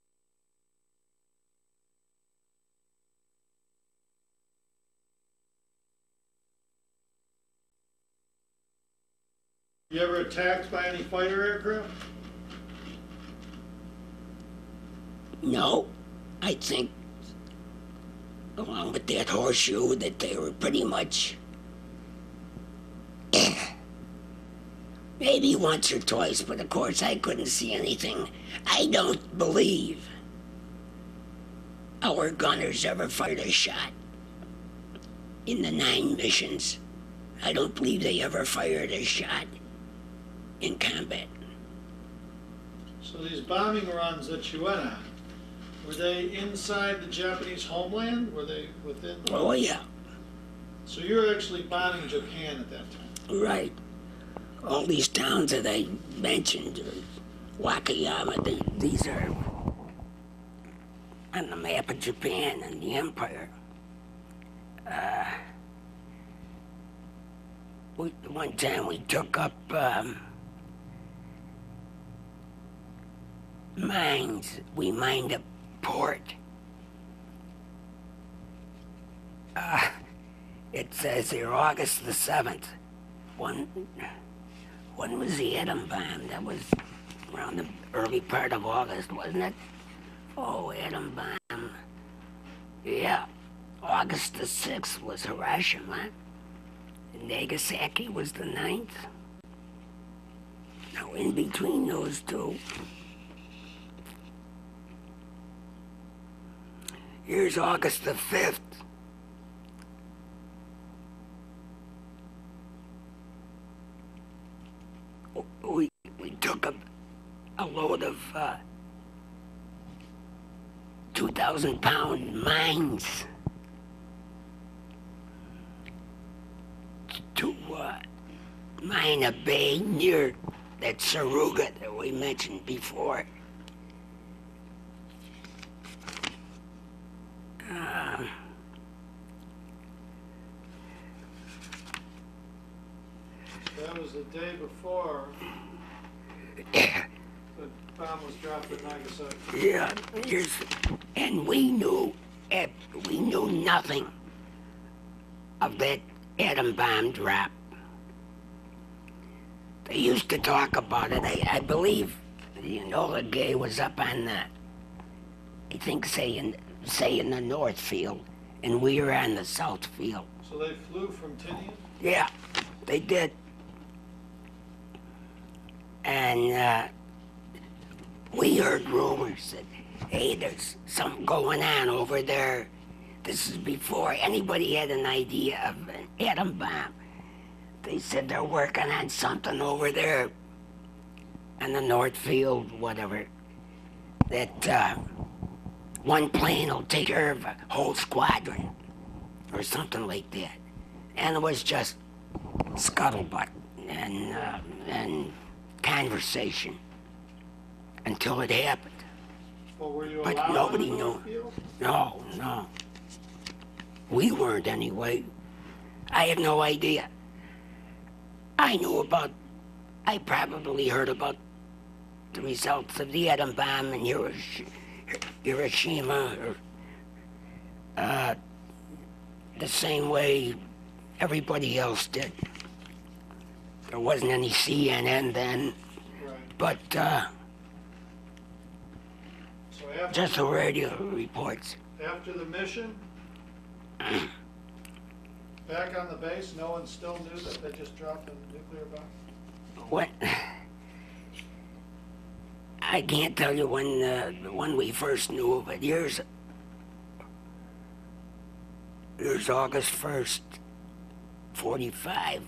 You ever attacked by any fighter aircraft? No, I think, along with that horseshoe, that they were pretty much. Maybe once or twice, but of course I couldn't see anything. I don't believe our gunners ever fired a shot. in the nine missions, I don't believe they ever fired a shot in combat. So these bombing runs that you went on, were they inside the Japanese homeland? Were they within? Oh, yeah, So you were actually bombing Japan at that time? right. All these towns that I mentioned, uh, Wakayama, they, these are on the map of Japan and the empire. Uh, we, one time we took up um, mines. We mined a port. Uh, it says here August the 7th. One, when was the atom bomb? That was around the early part of August, wasn't it? Oh, atom bomb. Yeah, August the 6th was Hiroshima. Nagasaki was the 9th. Now, in between those two, here's August the 5th. We, we took a, a load of uh, 2,000 pound mines to uh, mine a bay near that Tsuruga that we mentioned before. Uh, That was the day before yeah, the bomb was dropped at Nagasaki. yeah, here's, and we knew, we knew nothing of that atom bomb drop. They used to talk about it. I, I believe, you know, the guy was up on the, I think, say in, say in the north field, and we were on the south field. So they flew from Tinian? Yeah, they did. And uh, we heard rumors that, hey, there's something going on over there. This is before anybody had an idea of an atom bomb. They said they're working on something over there in the North Field, whatever. That uh, one plane will take care of a whole squadron or something like that. And it was just scuttlebutt and uh, and conversation until it happened. Well, were you But nobody knew. No, no. We weren't anyway. I had no idea. I knew about. I probably heard about the results of the atom bomb in Hirosh- Hiroshima, or uh, the same way everybody else did. There wasn't any CNN then, Right. but uh, So after, just the radio reports. after the mission, back on the base, no one still knew that they just dropped a nuclear bomb? What? I can't tell you when uh, when we first knew of it. Here's here's August first, forty-five.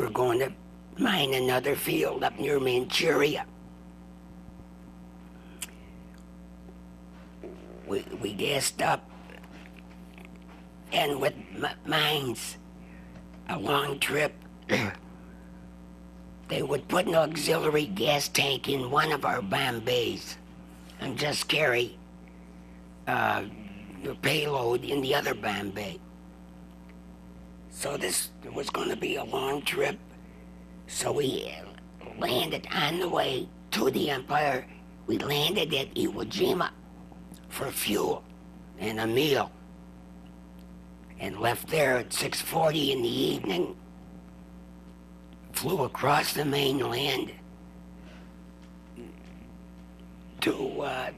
We're going to mine another field up near Manchuria. We we gassed up, and with mines, a long trip. they would put an auxiliary gas tank in one of our bomb bays and just carry uh, the payload in the other bomb bay. So this was going to be a long trip. So we landed on the way to the Empire. We landed at Iwo Jima for fuel and a meal and left there at 6.40 in the evening flew across the mainland to uh,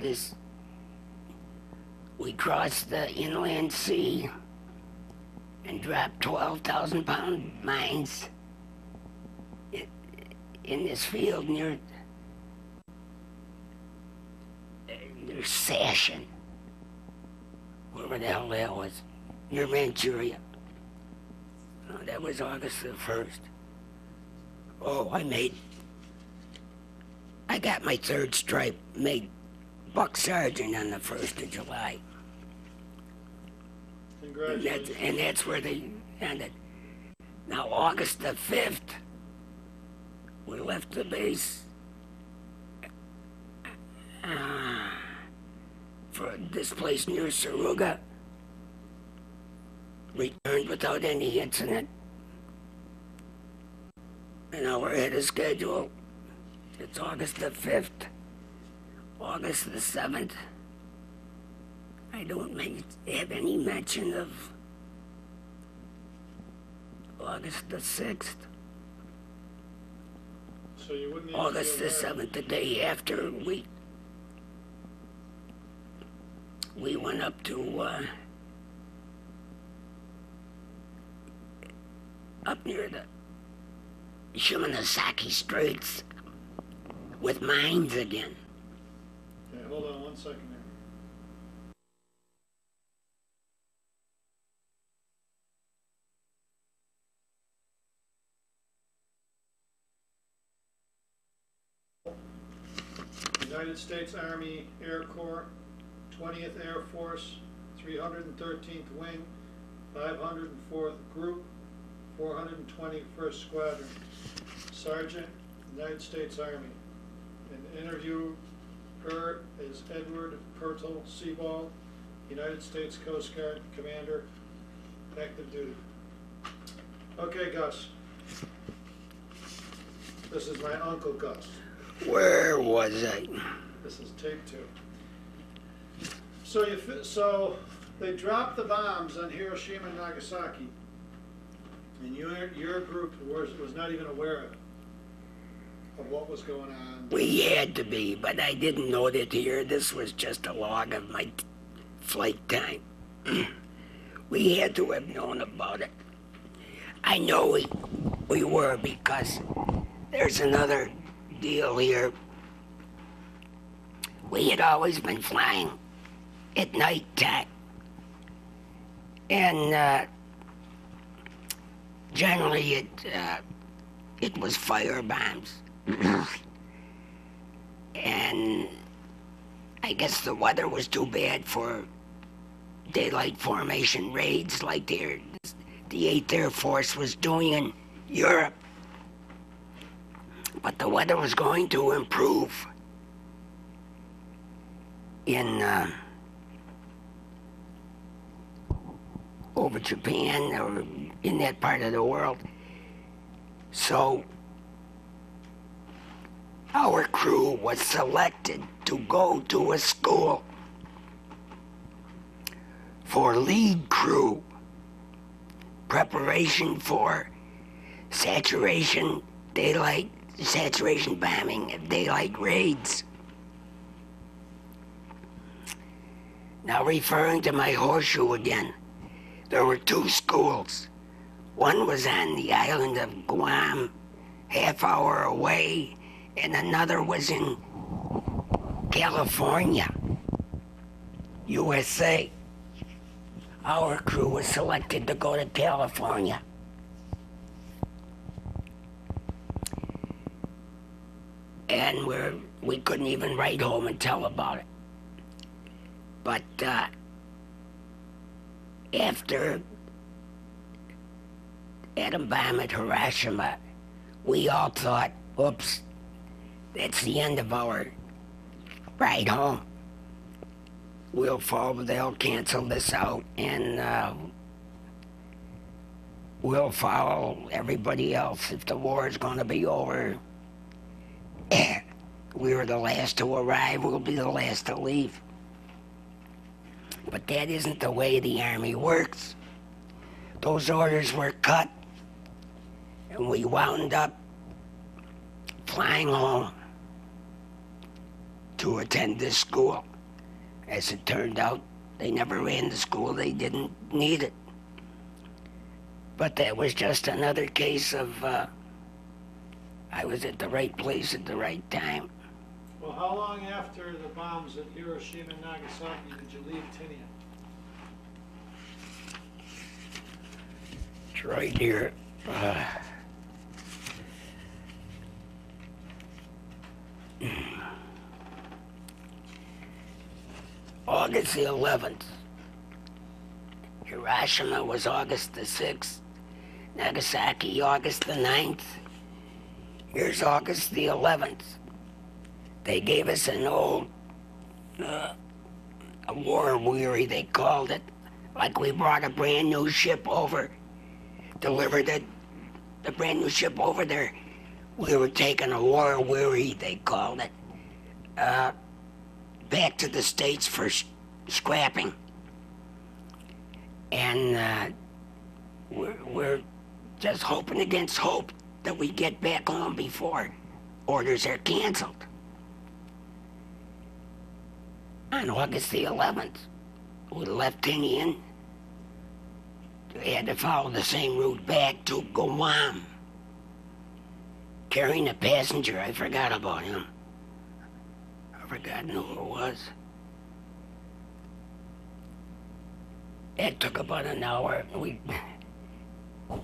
this. We crossed the inland sea and dropped 12,000 pound mines in this field near, near Sashin. wherever the hell that was, near Manchuria. Uh, that was August the 1st. Oh, I made. I got my third stripe, made Buck Sergeant on the 1st of July. And that's, and that's where they ended. Now, August the 5th, we left the base uh, for this place near Tsuruga. Returned without any incident. An hour ahead of schedule. It's August the 5th. August the 7th. I don't make, have any mention of August the 6th. So you wouldn't even. August the bad. 7th, the day after we we went up to uh, up near the Shimonoseki Straits with mines again. Okay, hold on one second there. United States Army Air Corps, 20th Air Force, 313th Wing, 504th Group, 421st Squadron. Sergeant, United States Army. An interview her is Edward Purtill Seabald, United States Coast Guard Commander, active duty. Okay, Gus. This is my uncle Gus. Where was I? This is tape two. So you, so they dropped the bombs on Hiroshima and Nagasaki, and your, your group was, was not even aware of, of what was going on. We had to be, but I didn't know that here. This was just a log of my flight time. we had to have known about it. I know we, we were because there's another deal here. We had always been flying at night time. And uh, generally it, uh, it was fire bombs. and I guess the weather was too bad for daylight formation raids like the, the 8th Air Force was doing in Europe. But the weather was going to improve in uh, over Japan or in that part of the world. So our crew was selected to go to a school for lead crew preparation for saturation daylight saturation bombing and daylight raids now referring to my horseshoe again there were two schools one was on the island of guam half hour away and another was in California, USA. Our crew was selected to go to California. And we're, we couldn't even write home and tell about it. But uh, after atom bomb at Hiroshima, we all thought, oops, that's the end of our ride home. We'll fall, they'll cancel this out, and uh, we'll follow everybody else if the war is going to be over. we were the last to arrive, we'll be the last to leave. But that isn't the way the Army works. Those orders were cut, and we wound up flying home to attend this school. As it turned out, they never ran the school, they didn't need it. But that was just another case of uh, I was at the right place at the right time. Well, how long after the bombs at Hiroshima and Nagasaki did you leave Tinian? It's right here. Uh, August the 11th. Hiroshima was August the 6th. Nagasaki, August the 9th. Here's August the 11th. They gave us an old, uh, a war weary, they called it. Like we brought a brand new ship over, delivered it, the brand new ship over there. We were taking a war weary, they called it, uh, back to the States for scrapping. And uh, we're, we're just hoping against hope that we get back home before orders are canceled. On August the 11th, we left Tinian. We had to follow the same route back to Guam, carrying a passenger. I forgot about him. I forgot who it was. It took about an hour. We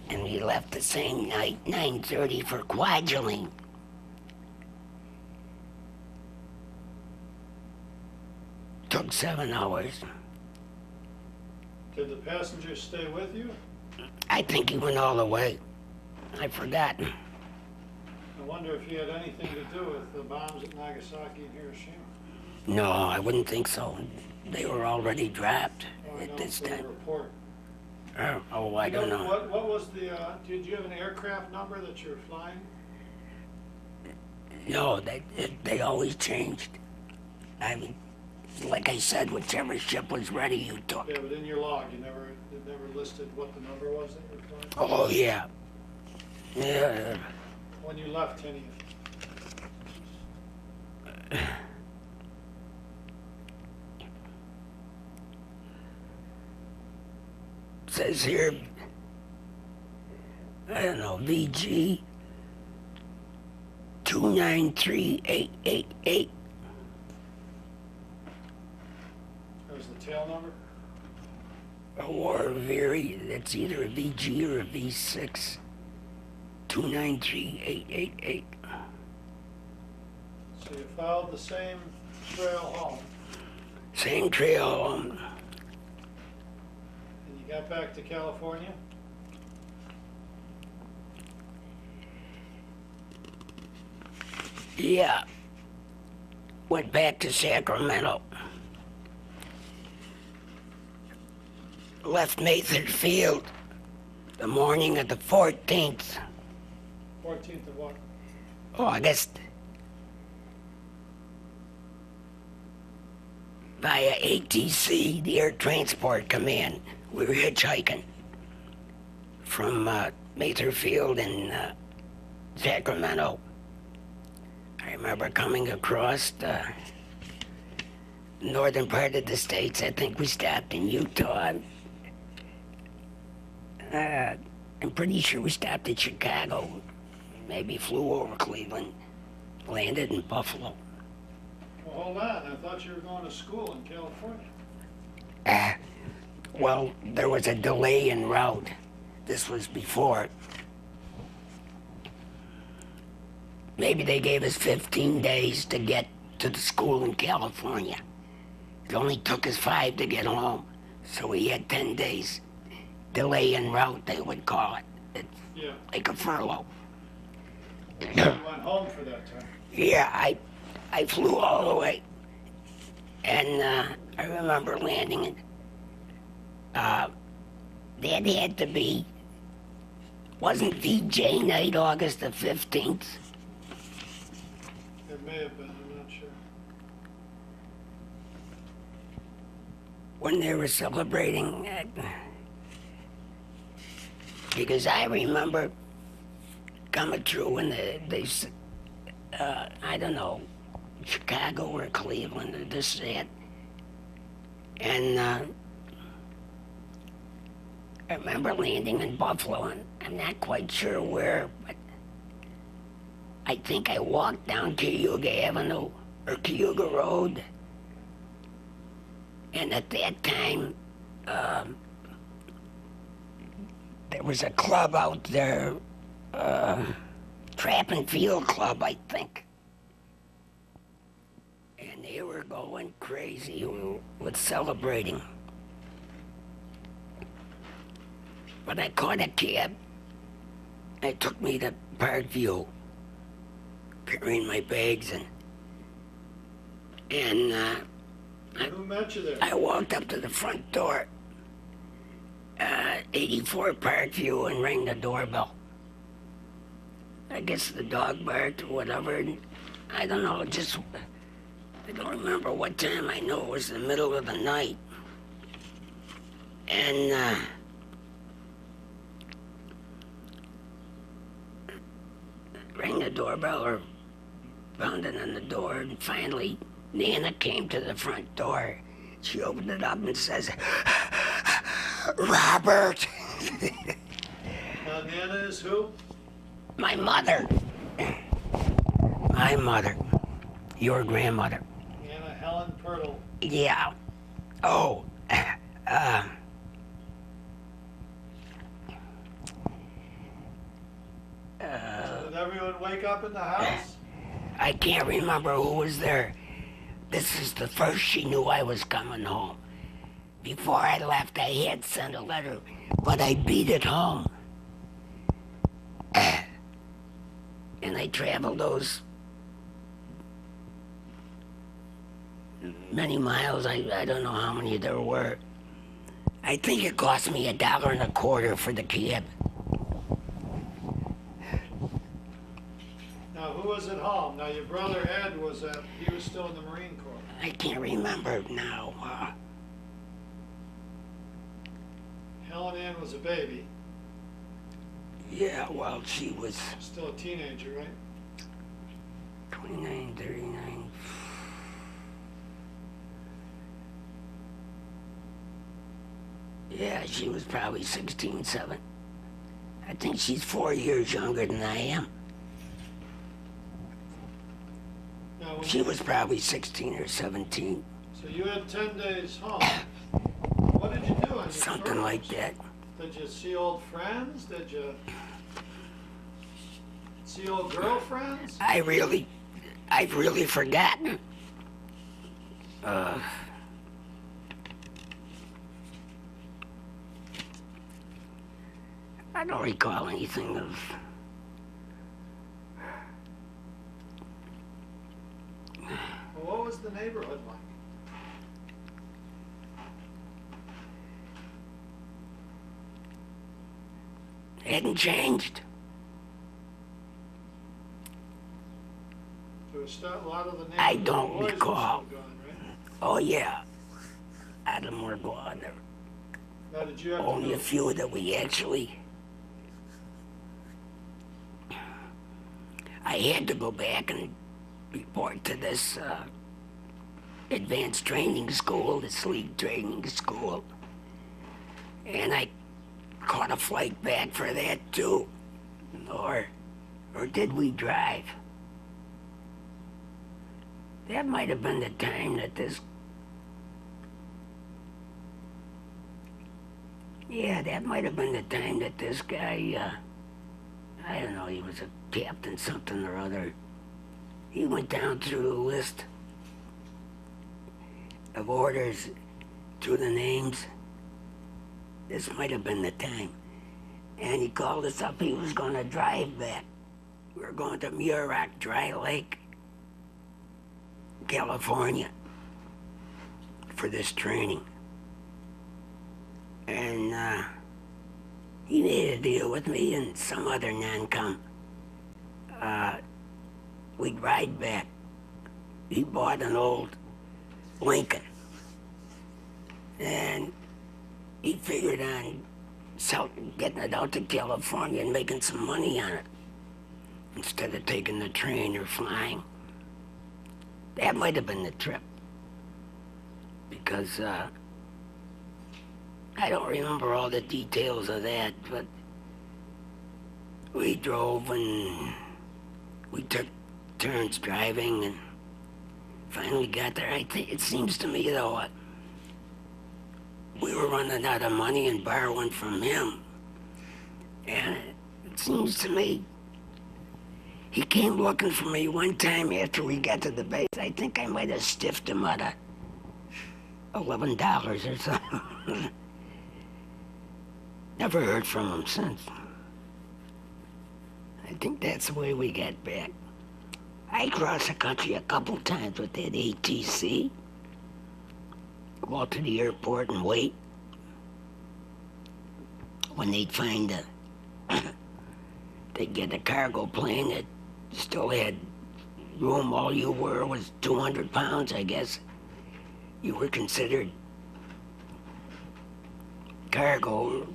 and we left the same night, 9:30 for Kwajalein. Took seven hours. Did the passengers stay with you? I think he went all the way. I forgot. I wonder if he had anything to do with the bombs at Nagasaki and Hiroshima. No, I wouldn't think so. They were already dropped Oh, at this time. Oh, I don't know. What, what was the, uh, did you have an aircraft number that you were flying? No, they they always changed. I mean, like I said, whichever ship was ready, you took. Yeah, but in your log, you never, it never listed what the number was that you were flying? Oh yeah, yeah. When you left Tinian? says here, I don't know, VG two nine three eight eight eight. That was the tail number? Or very, that's either a VG or a V6. Two nine three eight eight eight. So you followed the same trail home, Same trail. You got back to California? yeah. Went back to Sacramento. Left Mather Field the morning of the 14th. Fourteenth of what? August via ATC, the Air Transport Command. We were hitchhiking from uh, Mather Field in uh, Sacramento. I remember coming across the northern part of the states. I think we stopped in Utah. Uh, I'm pretty sure we stopped at Chicago maybe flew over Cleveland, landed in Buffalo. Well, hold on, I thought you were going to school in California. Ah, well, there was a delay in route. This was before. Maybe they gave us 15 days to get to the school in California. It only took us five to get home, so we had 10 days. Delay in route, they would call it. It's Yeah, like a furlough. you went home for that time. Yeah, I, I flew all the way, and uh, I remember landing it. That had to be. Wasn't VJ night August the fifteenth? It may have been, I'm not sure. when they were celebrating. Uh, because I remember coming through when they, they uh, I don't know, Chicago or Cleveland or this, that. And uh, I remember landing in Buffalo, and I'm not quite sure where, but I think I walked down Cayuga Avenue or Cayuga Road. And at that time, um, there was a club out there, uh, Trap and Field Club, I think. And they were going crazy with celebrating. But I caught a cab. They took me to Parkview, carrying my bags and and uh, Who met you there? I walked up to the front door, uh, 84 Parkview, and rang the doorbell. I guess the dog barked or whatever. and I don't know, just. I don't remember what time. I know it was the middle of the night. And, uh. Rang the doorbell or pounded on the door, and finally Nana came to the front door. She opened it up and says, Robert, Now, Nana is who? my mother. My mother. Your grandmother. Nana Helen Purtill. Yeah. Oh, uh, Did everyone wake up in the house? I can't remember who was there. This is the first she knew I was coming home. Before I left, I had sent a letter, but I beat it home. And I traveled those many miles. I, I don't know how many there were. I think it cost me a dollar and a quarter for the cab. Now, who was at home? Now, your brother Ed was at, he was still in the Marine Corps. I can't remember now. Uh, Helen Ann was a baby, yeah, well, she was still a teenager, right? 29, 39. Yeah, she was probably 16, 7. I think she's four years younger than I am. Now, when She was probably 16 or 17, So you had ten days home. What did you do on your something like that. Did you see old friends? Did you see old girlfriends? I really, I've really forgotten. Uh, I don't recall anything of. Well, what was the neighborhood like? It hadn't changed. A lot of the I don't recall. gone, right? Oh yeah, Adam were gone. There Now, did you have only a few that we actually. I had to go back and report to this uh, advanced training school, this league training school, and I caught a flight back for that too. Or, or did we drive? That might have been the time that this Yeah, that might have been the time that this guy, uh, I don't know, he was a captain something or other. He went down through the list of orders, to the names. This might have been the time. And he called us up, he was going to drive back. We were going to Muroc Dry Lake, California, for this training and uh, he made a deal with me and some other non-com. Uh, we'd ride back. He bought an old Lincoln, and he figured on getting it out to California and making some money on it instead of taking the train or flying. That might have been the trip because. Uh, I don't remember all the details of that, but we drove and we took turns driving and finally got there. I think it seems to me though, uh, we were running out of money and borrowing from him. And it seems to me he came looking for me one time after we got to the base. I think I might have stiffed him out of eleven dollars or something. Never heard from him since. I think that's the way we got back. I crossed the country a couple times with that ATC. Go out to the airport and wait. When they'd find a, they'd get a cargo plane that still had room. All you were was 200 pounds, I guess. You were considered cargo.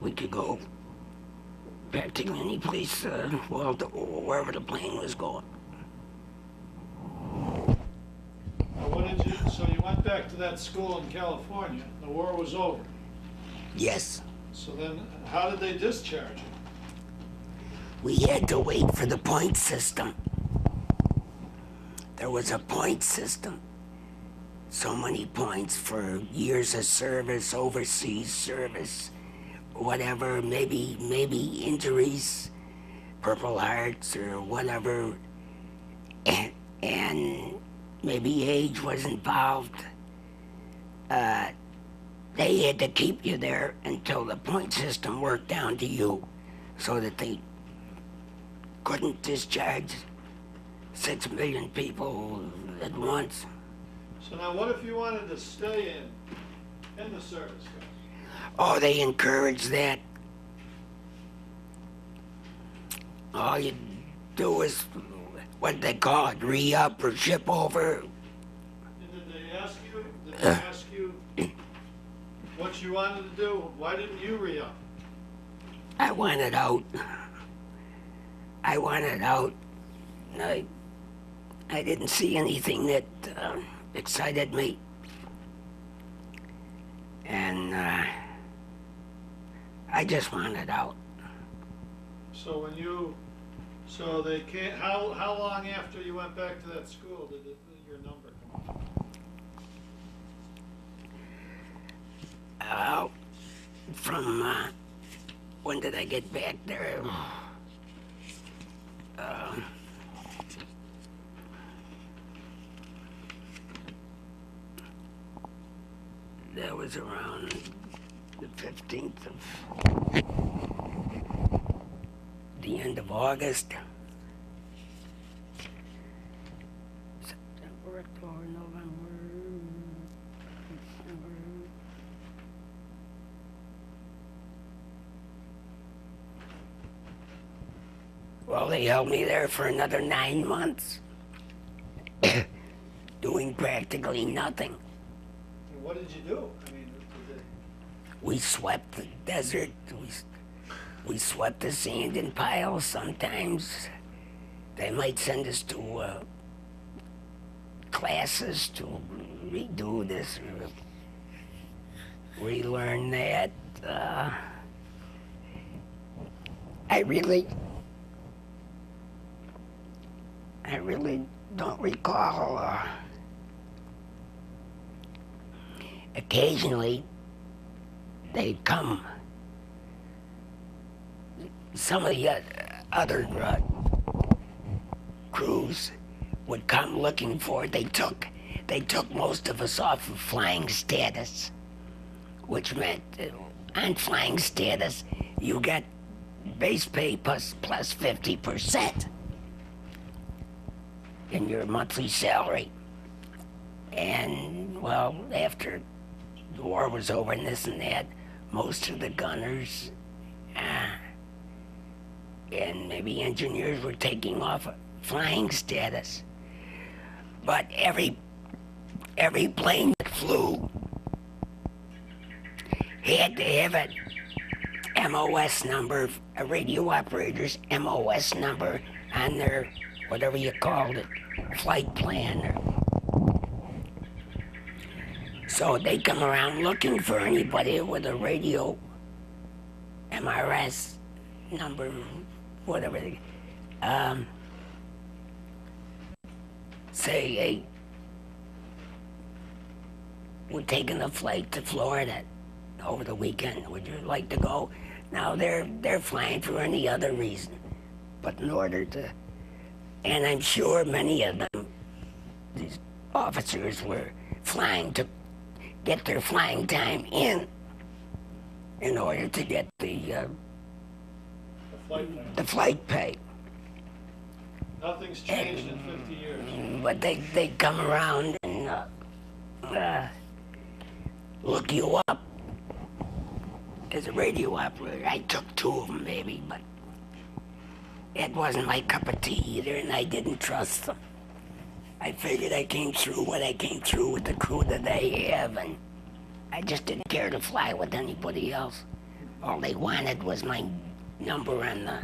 We could go practically any place, uh, well, the, wherever the plane was going. Now, what did you, so you went back to that school in California, the war was over. Yes, So then, how did they discharge you? we had to wait for the point system. There was a point system. So many points for years of service, overseas service, whatever, maybe maybe injuries, Purple Hearts or whatever, and, and maybe age was involved. Uh, they had to keep you there until the point system worked down to you, so that they couldn't discharge six million people at once. So now, what if you wanted to stay in, in the service? Oh, they encourage that. All you do is what they call it, re-up or ship over. And did they ask you, did they ask you what you wanted to do? Why didn't you re-up? I wanted out. I wanted out. I, I didn't see anything that uh, excited me. And uh, I just wanted out. So when you, so they can't, how, how long after you went back to that school did it, your number come up? Uh, from uh, when did I get back there? Uh, that was around the 15th of the end of August. September, October, November, December. Well, they held me there for another nine months, doing practically nothing. And what did you do? We swept the desert. We, we swept the sand in piles sometimes. They might send us to uh, classes to redo this relearn that. Uh, I really, I really don't recall. Uh, occasionally, they'd come. Some of the oth- other uh, crews would come looking for. it. They took, they took most of us off of flying status, which meant uh, on flying status you get base pay plus, plus plus fifty percent in your monthly salary. And well, after the war was over and this and that, most of the gunners uh, and maybe engineers were taking off flying status. But every every plane that flew had to have a MOS number, a radio operator's MOS number on their whatever you called it, flight plan. So they come around looking for anybody with a radio MOS number, whatever. They, um, say, hey, we're taking a flight to Florida. over the weekend. Would you like to go? Now they're they're flying for any other reason, but in order to, and I'm sure many of them, these officers were flying to get their flying time in, in order to get the uh, The flight the flight pay. Nothing's changed in fifty years. But they they come around and uh, uh, look you up as a radio operator. I took two of them, maybe, but it wasn't my cup of tea either, and I didn't trust them. I figured I came through what I came through with the crew that they have, and I just didn't care to fly with anybody else. All they wanted was my number on the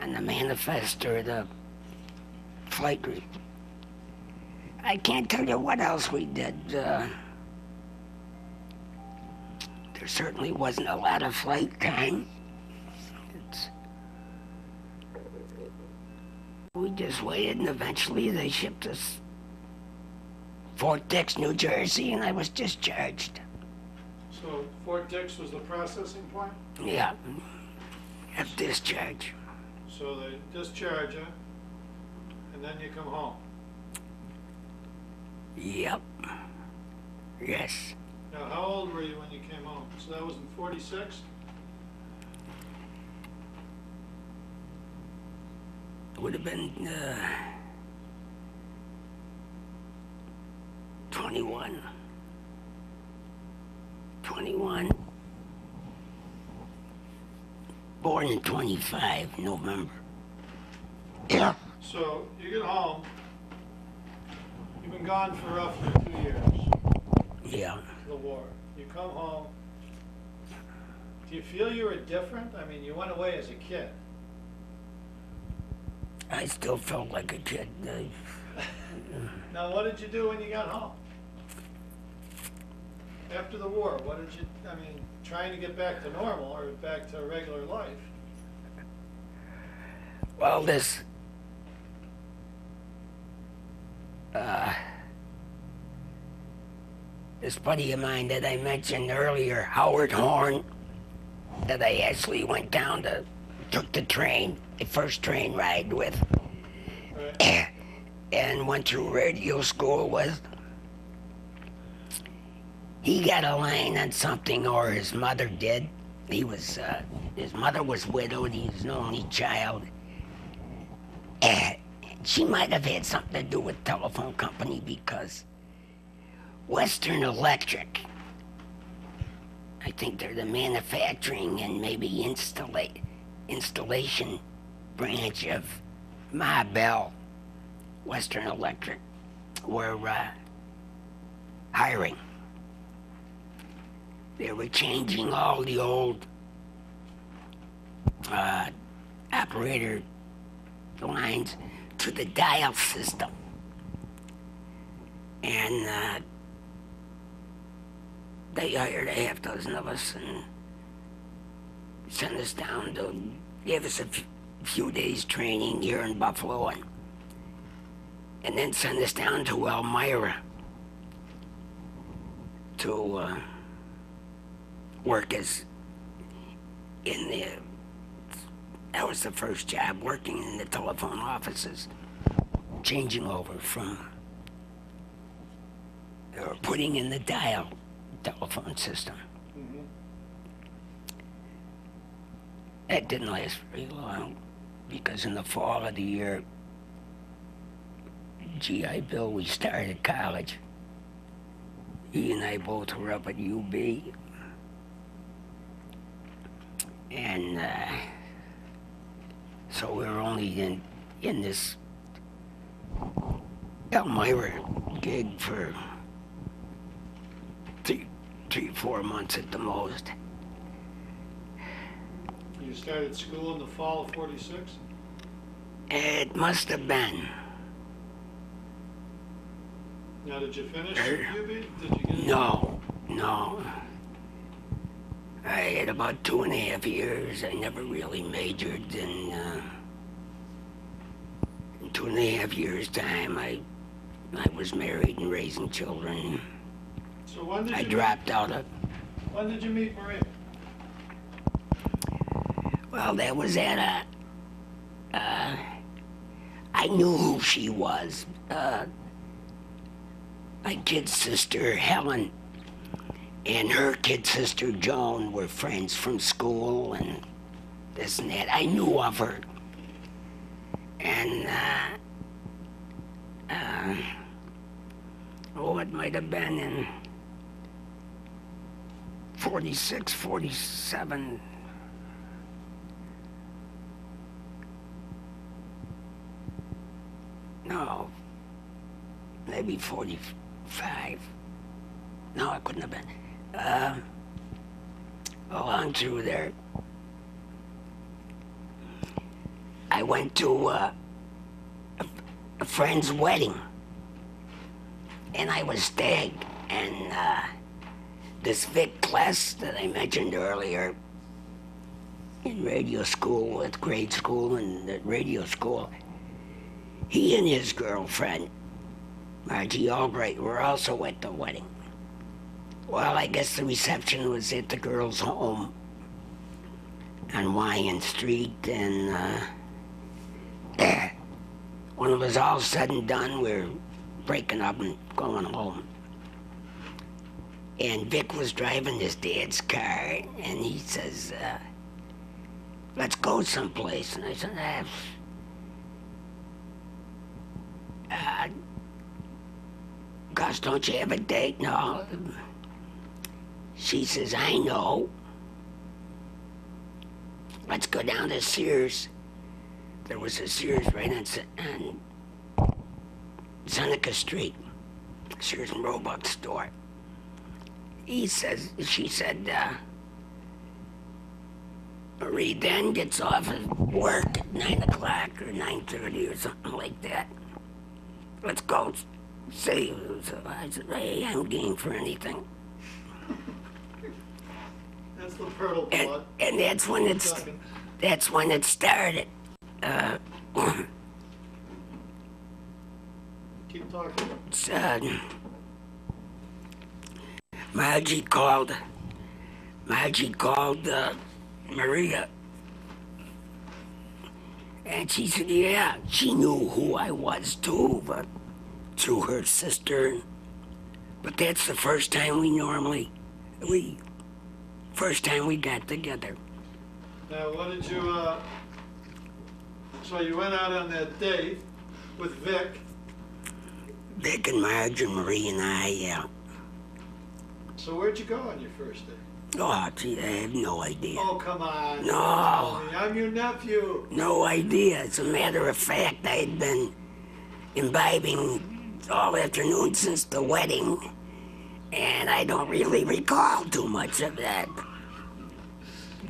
on the manifest or the flight route. I can't tell you what else we did. Uh, there certainly wasn't a lot of flight time. We just waited, and eventually they shipped us Fort Dix, New Jersey, and I was discharged. So Fort Dix was the processing plant? Yeah, at discharge. So they discharge you, and then you come home? Yep. Yes. Now, how old were you when you came home? So that was in 46? Would have been uh, 21. 21. Born in 25, November. Yeah. So you get home, you've been gone for roughly two years, Yeah. the war. You come home, do you feel you were different? I mean, you went away as a kid. I still felt like a kid. Now, what did you do when you got home? After the war, what did you, I mean, trying to get back to normal or back to regular life? well, this. Uh, this buddy of mine that I mentioned earlier, Howard Horn, that I actually went down to, took the train, first train ride with, Right? and went through radio school with. He got a line on something, or his mother did. He was, uh, his mother was widowed. He was an only child. And she might have had something to do with telephone company because Western Electric, I think they're the manufacturing and maybe installa- installation branch of Ma Bell, Western Electric, were uh, hiring. They were changing all the old uh, operator lines to the dial system. And uh, they hired a half dozen of us and sent us down to give us a few days training here in Buffalo and, and then send us down to Elmira to uh, work as in the that was the first job working in the telephone offices, changing over from or putting in the dial telephone system. Mhm. That didn't last very long because in the fall of the year, GI Bill, we started college. He and I both were up at UB. And uh, so we were only in, in this Elmira gig for three, three, four months at the most. You started school in the fall of forty-six? It must have been. Now, did you finish Er, UB? Did you get? No, no. I had about two and a half years. I never really majored, and uh, in two and a half years' time, I I was married and raising children. So when did I you? dropped out of. When did you meet Maria? Well, that was Anna. Uh, I knew who she was. Uh, my kid sister, Helen, and her kid sister, Joan, were friends from school and this and that. I knew of her. And, uh, uh, oh, it might have been in 46, 47. No, maybe 45. No, I couldn't have been. Uh, along through there. I went to uh, a, a friend's wedding, and I was tagged. And uh, this Vic Kless that I mentioned earlier in radio school, at grade school and at radio school, he and his girlfriend, Margie Albright, were also at the wedding. Well, I guess the reception was at the girl's home on Wyan Street, and uh, when it was all said and done, we are breaking up and going home. And Vic was driving his dad's car, and he says, uh, "Let's go someplace." And I said, ah, uh, Gus, don't you have a date? No. She says, I know. Let's go down to Sears. There was a Sears right on, on Seneca Street. Sears and Roebuck store. He says, she said, uh, Marie then gets off of work at 9 o'clock or 9.30 or something like that let's go see. I said, hey, I'm game for anything. That's the Purtill And, plot. and that's when it's, that's when it started. Uh, Keep talking. it's, uh, Margie called, Margie called, uh, Maria. And she said, yeah, she knew who I was too, but through her sister. But that's the first time we normally, we, first time we got together. Now, what did you, uh, so you went out on that date with Vic. Vic and Marge and Marie and I, yeah. So where'd you go on your first date? Oh, gee, I have no idea. Oh, come on. No. I'm your nephew. No idea. As a matter of fact, I had been imbibing all afternoon since the wedding, and I don't really recall too much of that.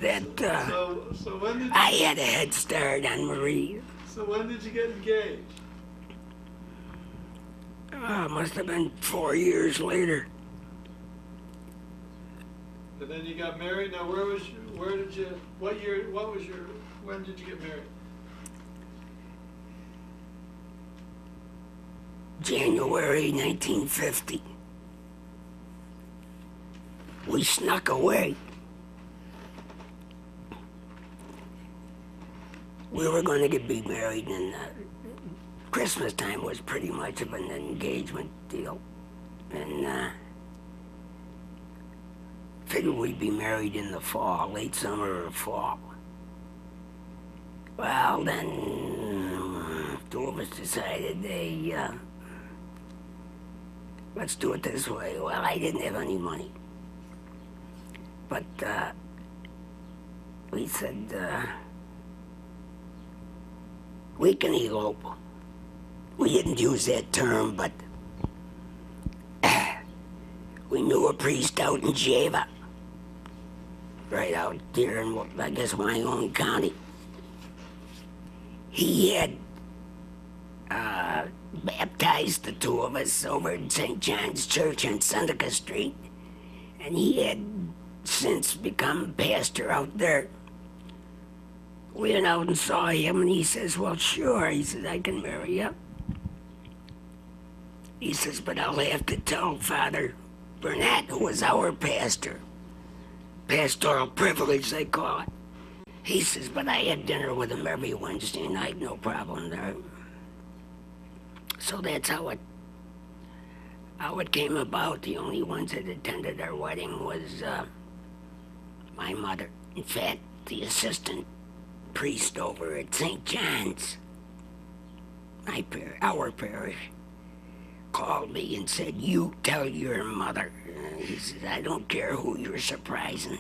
That, uh, So, so when did, I had a head start on Marie. so when did you get engaged? Oh, must have been four years later. And then you got married. Now, where was, you, where did you, what year, what was your, when did you get married? January 1950. We snuck away. We were going to get be married, and uh, Christmas time was pretty much of an engagement deal, and uh, figured we'd be married in the fall, late summer or fall. Well, then two of us decided they. Uh, let's do it this way. Well, I didn't have any money. But uh, we said, uh, we can elope. We didn't use that term, but we knew a priest out in Java, right out there in, I guess, Wyoming County. He had uh, baptized the two of us over in St. John's Church on Seneca Street, and he had since become pastor out there. We went out and saw him, and he says, Well, sure. He says, I can marry you. He says, But I'll have to tell Father Burnett, who was our pastor. Pastoral privilege, they call it. He says, but I had dinner with him every Wednesday night, no problem there. So that's how it how it came about. The only ones that attended our wedding was uh, my mother. In fact, the assistant priest over at St. John's, my par- our parish, called me and said, "You tell your mother." He says, "I don't care who you're surprising,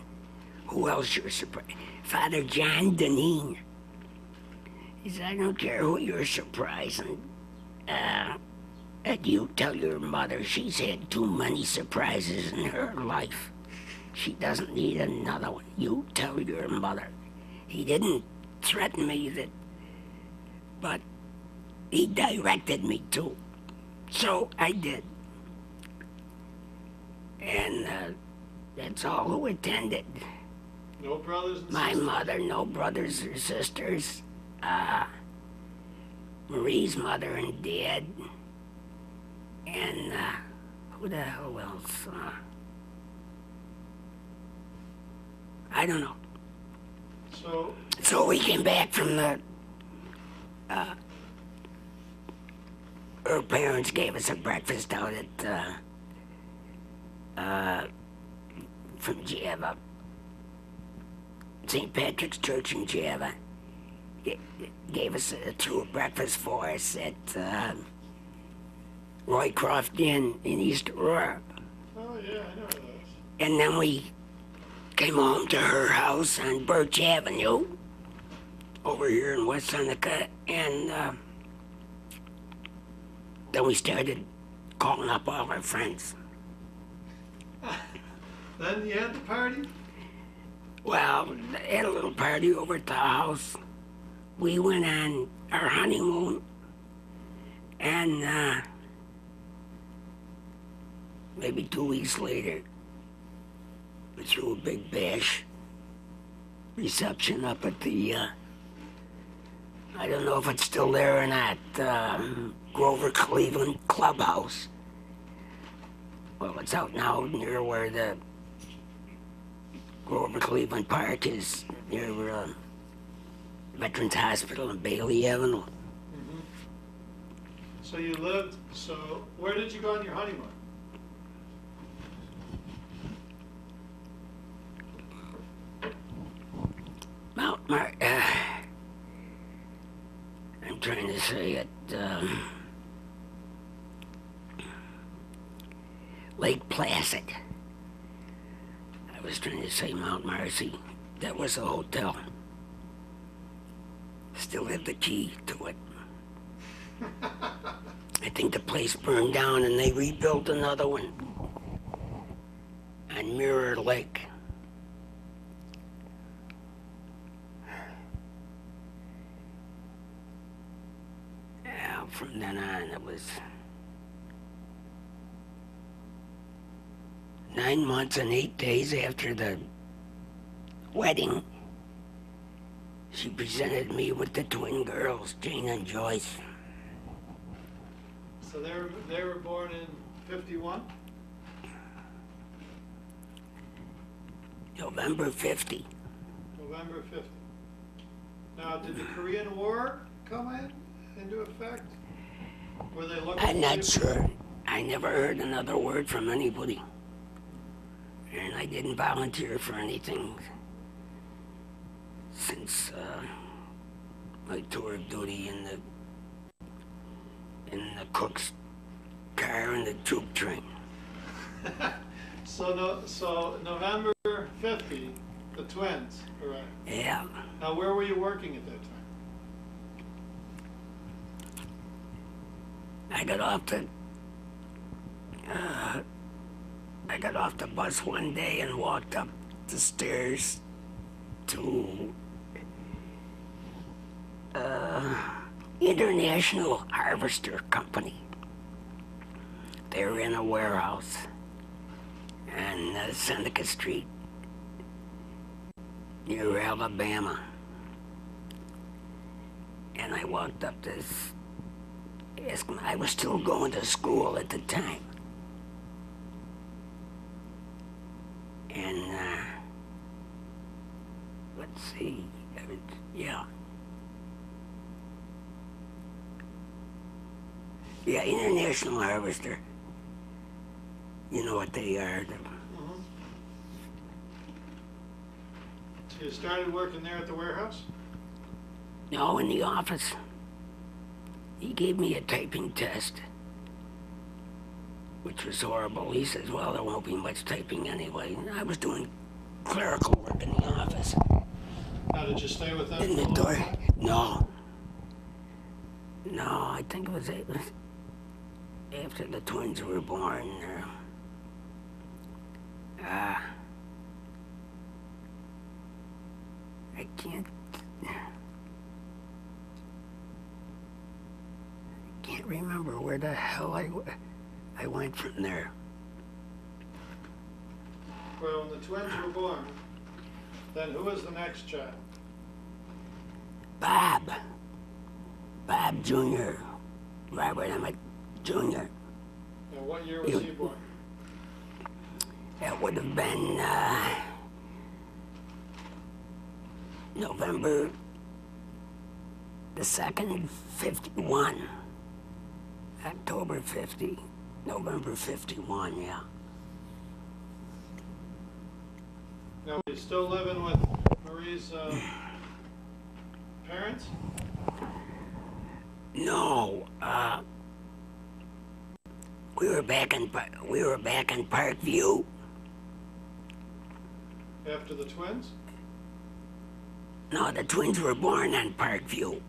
who else you're surprising." Father John Deneen. He says, "I don't care who you're surprising." Uh, and you tell your mother she's had too many surprises in her life. She doesn't need another one. You tell your mother. He didn't threaten me that, but he directed me to. So I did. And uh, that's all who attended. No brothers and My mother, no brothers or sisters. Uh, Marie's mother and dad. And uh, who the hell else? Uh, I don't know. So, So we came back from the. Uh, her parents gave us a breakfast out at. Uh, from Java. St. Patrick's Church in Java. G- gave us a, a breakfast for us at uh, Roycroft Inn in East Aurora. oh yeah, I know those. And then we came home to her house on Birch Avenue over here in West Seneca. And uh, then we started calling up all our friends. Then you had the party? Well, had a little party over at the house. We went on our honeymoon. And uh, maybe two weeks later, we threw a big bash reception up at the, uh, I don't know if it's still there or not, um, Grover Cleveland Clubhouse. Well, it's out now near where the Grover Cleveland Park is near uh, Veterans Hospital in Bailey Avenue. So you lived, so where did you go on your honeymoon? Mount Mar. Uh, I'm trying to say it. Um, Lake Placid. Was trying to say Mount Marcy. That was a hotel. Still have the key to it. I think the place burned down and they rebuilt another one on Mirror Lake. Yeah, from then on, it was nine months and eight days after the wedding. She presented me with the twin girls, Jane and Joyce. So they were, they were born in fifty-one? November 50. November fifty. Now, did the Korean War come in, into effect? Were they looking? I'm not sure. I never heard another word from anybody. And I didn't volunteer for anything since uh, my tour of duty in the in the cook's car in the troop train. So no, so November fifty, the twins, correct. Yeah. Now, where were you working at that time? I got off the uh, I got off the bus one day and walked up the stairs to uh, International Harvester Company. They're in a warehouse on uh, Seneca Street near Alabama. And I walked up this I was still going to school at the time. And uh, let's see. Evans, Yeah. Yeah, International Harvester. You know what they are. the- So you started working there at the warehouse? No, in the office. He gave me a typing test, which was horrible. He says, well, there won't be much typing anyway. I was doing clerical work in the office. How did you stay with them? In Inventory. time? No. No, I think it was, it was after the twins were born. Or, uh, I can't. I can't remember where the hell I, w- I went from there. Well, when the twins were born, then who was the next child? Bob. Bob Jr. Robert Emmett Jr. And what year was You- he born? That would have been uh, November the 2nd, 51. October 50. November 51, yeah. Now, are you still living with Marie's uh, parents? No, uh, we were back in we were back in Parkview. After the twins? No, the twins were born in Parkview.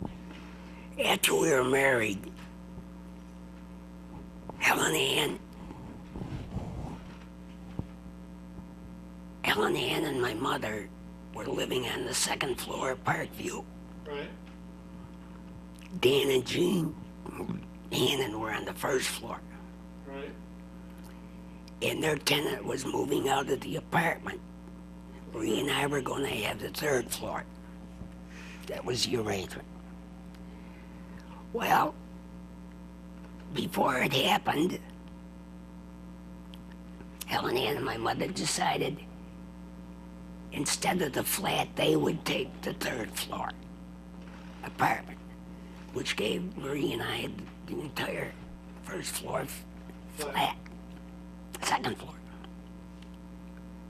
After we were married, Helen Ann, Helen Ann and my mother were living on the second floor of Parkview. Right? Dan and Jean Hannon were on the first floor, Right? and their tenant was moving out of the apartment. Marie and I were going to have the third floor. That was the arrangement. Well, before it happened, Helen and my mother decided instead of the flat, they would take the third floor apartment, which gave Marie and I the entire first floor flat, second floor,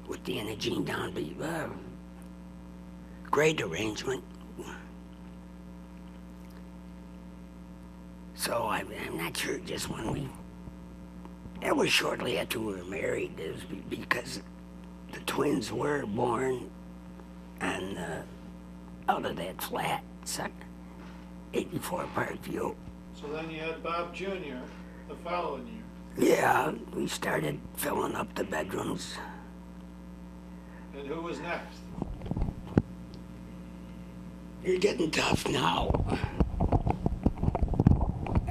with and Jean down. Uh, great arrangement. So I'm, I'm not sure just when we. That was shortly after we were married. It was because the twins were born on uh, out of that flat, sec- 84 Parkview. So then you had Bob Jr. the following year. Yeah, we started filling up the bedrooms. And who was next? You're getting tough now.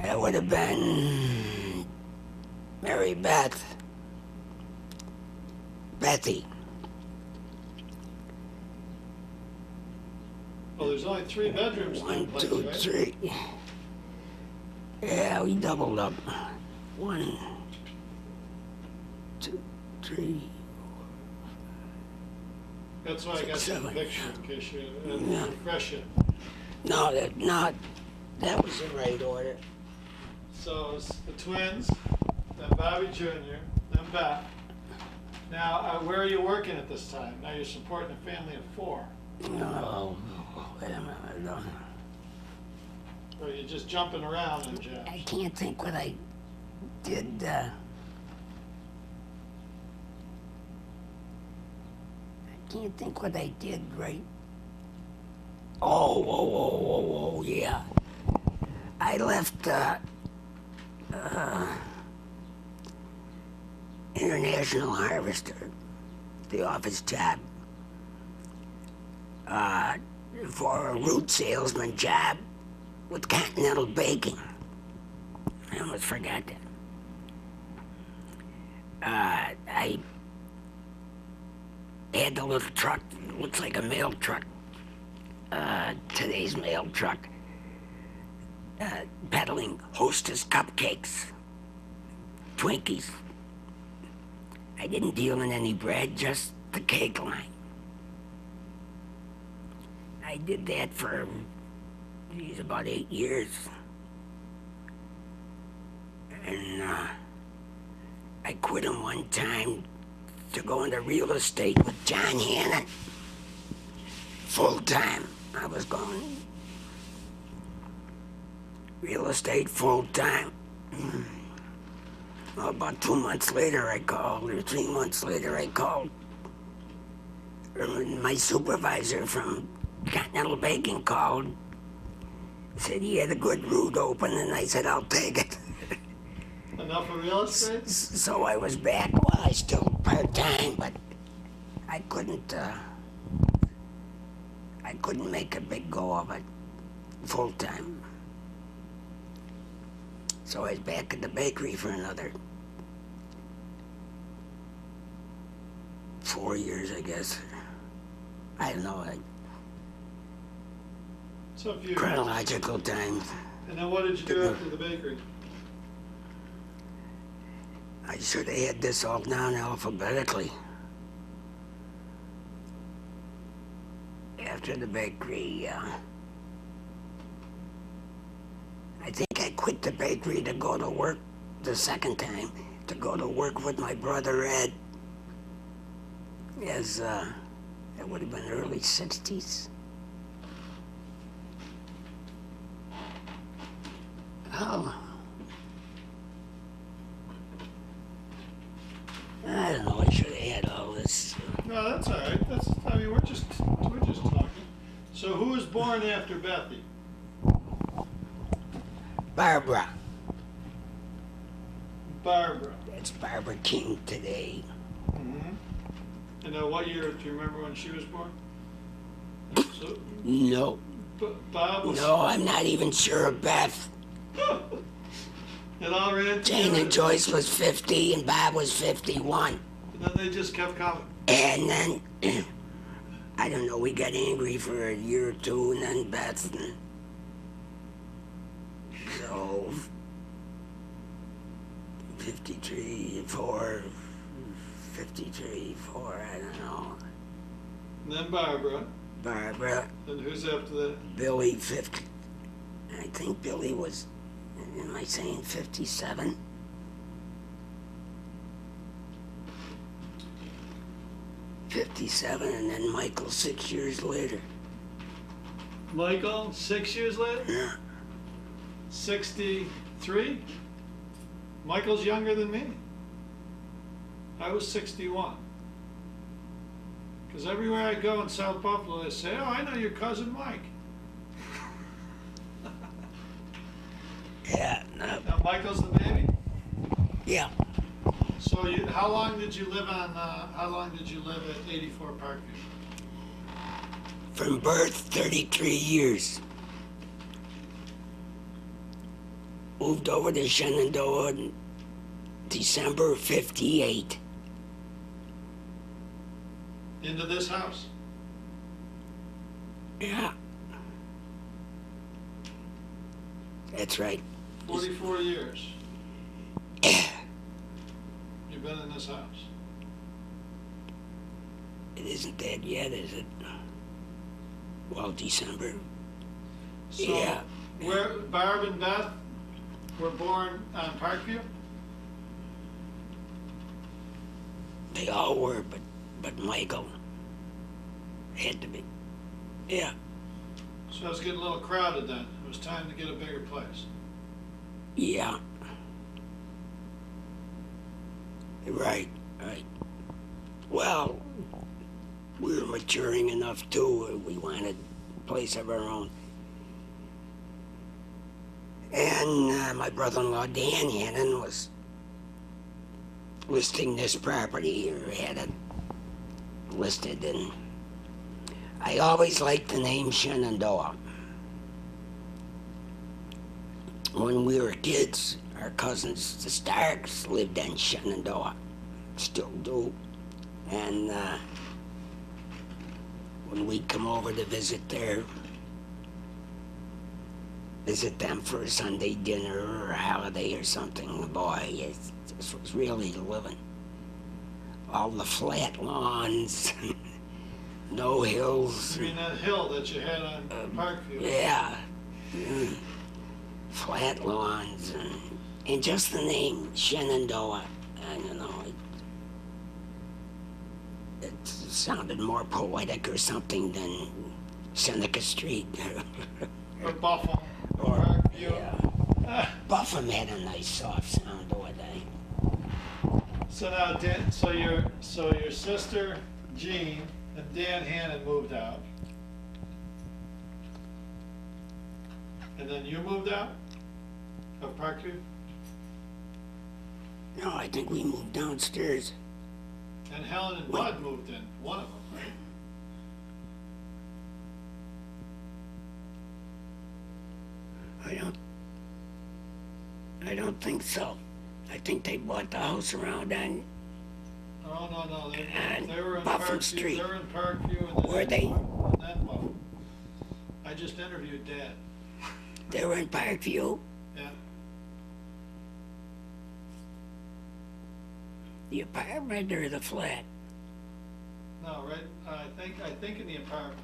That would have been Mary Beth. Bethy. Well, there's only three bedrooms One, place, two, right? three. Yeah, we doubled up. One, two, three. That's why I got you the picture, in case you, uh, Yeah. refresh it. No, that not. That was the right order. So it's the twins, then Bobby Jr., then Beth. Now, uh, where are you working at this time? Now you're supporting a family of four. No, wait a minute. no. Or you're just jumping around jobs? I can't think what I did. Uh, I can't think what I did right. Oh, oh, oh, oh, oh, yeah. I left uh, uh, International Harvester, the office job, uh, for a route salesman job with Continental Baking. I almost forgot that. Uh, I had the little truck, looks like a mail truck, uh, today's mail truck, uh, peddling hostess cupcakes, Twinkies. I didn't deal in any bread, just the cake line. I did that for, geez, about eight years. And, uh, I quit him one time to go into real estate with John Hannon. Full time. I was going real estate full time. Well, about two months later, I called, or three months later, I called. My supervisor from Continental Baking called. Said he had a good route open, and I said, I'll take it. Enough of real estate? So I was back. Well, I still part time, but I couldn't. Uh, I couldn't make a big go of it full time. So I was back at the bakery for another four years, I guess. I don't know, like So if you, chronological time. and then what did you do after the bakery? I should have had this all down alphabetically. After the bakery, uh, I I quit the bakery to go to work the second time, to go to work with my brother Ed. As, uh, it would have been early 60s. Oh. I don't know, I should have had all this. No, that's all right. That's, I mean, we're just, we're just talking. So who was born after Bethy? Barbara. Barbara. That's Barbara King today. Mm-hmm. And then what year, do you remember when she was born? So, No, B- Bob was. no, I'm not even sure of Beth. It all ran Jane and Joyce was 50 and Bob was 51. And then they just kept coming. And then, I don't know, we got angry for a year or two and then Beth. And so, 53, 4, 53, 4, I don't know. And then Barbara. Barbara, And who's after that? Billy 50. I think Billy was, am I saying 57? Fifty-seven, and then Michael six years later. Michael, six years later? Yeah, 63? Michael's younger than me. I was 61. Because everywhere I go in South Buffalo, they say, Oh, I know your cousin Mike. yeah, no, Now, Michael's the baby? yeah. So, you, how long did you live on, uh, how long did you live at 84 Parkview? From birth, thirty-three years. Moved over to Shenandoah in December fifty-eight. Into this house? Yeah. That's right. 44 years. You've been in this house. It isn't dead yet, is it? Well, December. So, Yeah. Where Barb and Beth were born on Parkview? They all were, but but Michael had to be. Yeah. So it was getting a little crowded then. It was time to get a bigger place. Yeah. Right, right. Well, we were maturing enough too. We wanted a place of our own. And uh, my brother-in-law Dan Hannon was listing this property or had it listed, and I always liked the name Shenandoah. When we were kids, our cousins, the Starks, lived in Shenandoah, still do. And uh, when we'd come over to visit there, visit them for a Sunday dinner or a holiday or something, boy, it, this was really living. All the flat lawns, no hills. You mean that hill that you had on Parkview? Yeah. Mm. Flat lawns and, and just the name Shenandoah. I don't know. It, it sounded more poetic or something than Seneca Street. Or Buffalo? Or yeah. Buffum had a nice soft sound over there. So now, Dan, so your, so your sister Jean and Dan Hannon moved out. And then you moved out of Parkview? No, I think we moved downstairs. And Helen and Bud moved in, one of them, right? I don't. I don't think so. I think they bought the house around on. Oh, no, no, they, And they were in Parkview, Street. they were in Parkview and then. Were they? And then. I just interviewed Dad, They were in Parkview. yeah. The apartment or the flat? No, right, I think, I think in the apartment.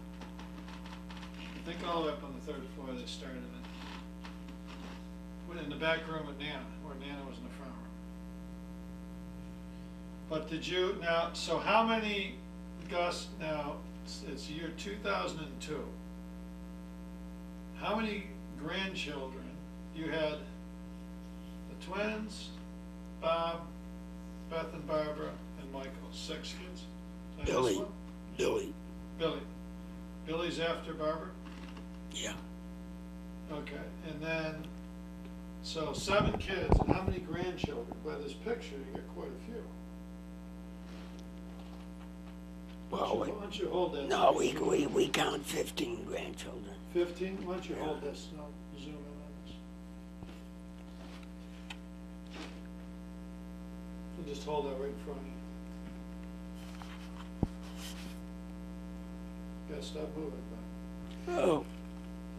I think all the way up on the third floor they started in the back room at Nana, where Nana was in the front room. But did you, now, so how many, Gus, now, it's- it's year two thousand and two. How many grandchildren, you had the twins, Bob, Beth and Barbara, and Michael, six kids? Did I miss Billy. Billy. Billy. Billy's after Barbara? Yeah. Okay, and then, so seven kids, and how many grandchildren? By this picture, you got quite a few. Why Well, don't we, you- why don't you hold that? no, we, we, we count 15 grandchildren. Fifteen, why don't you hold this, and I'll zoom in on this. And just hold that right in front of you. Gotta stop moving, but Oh.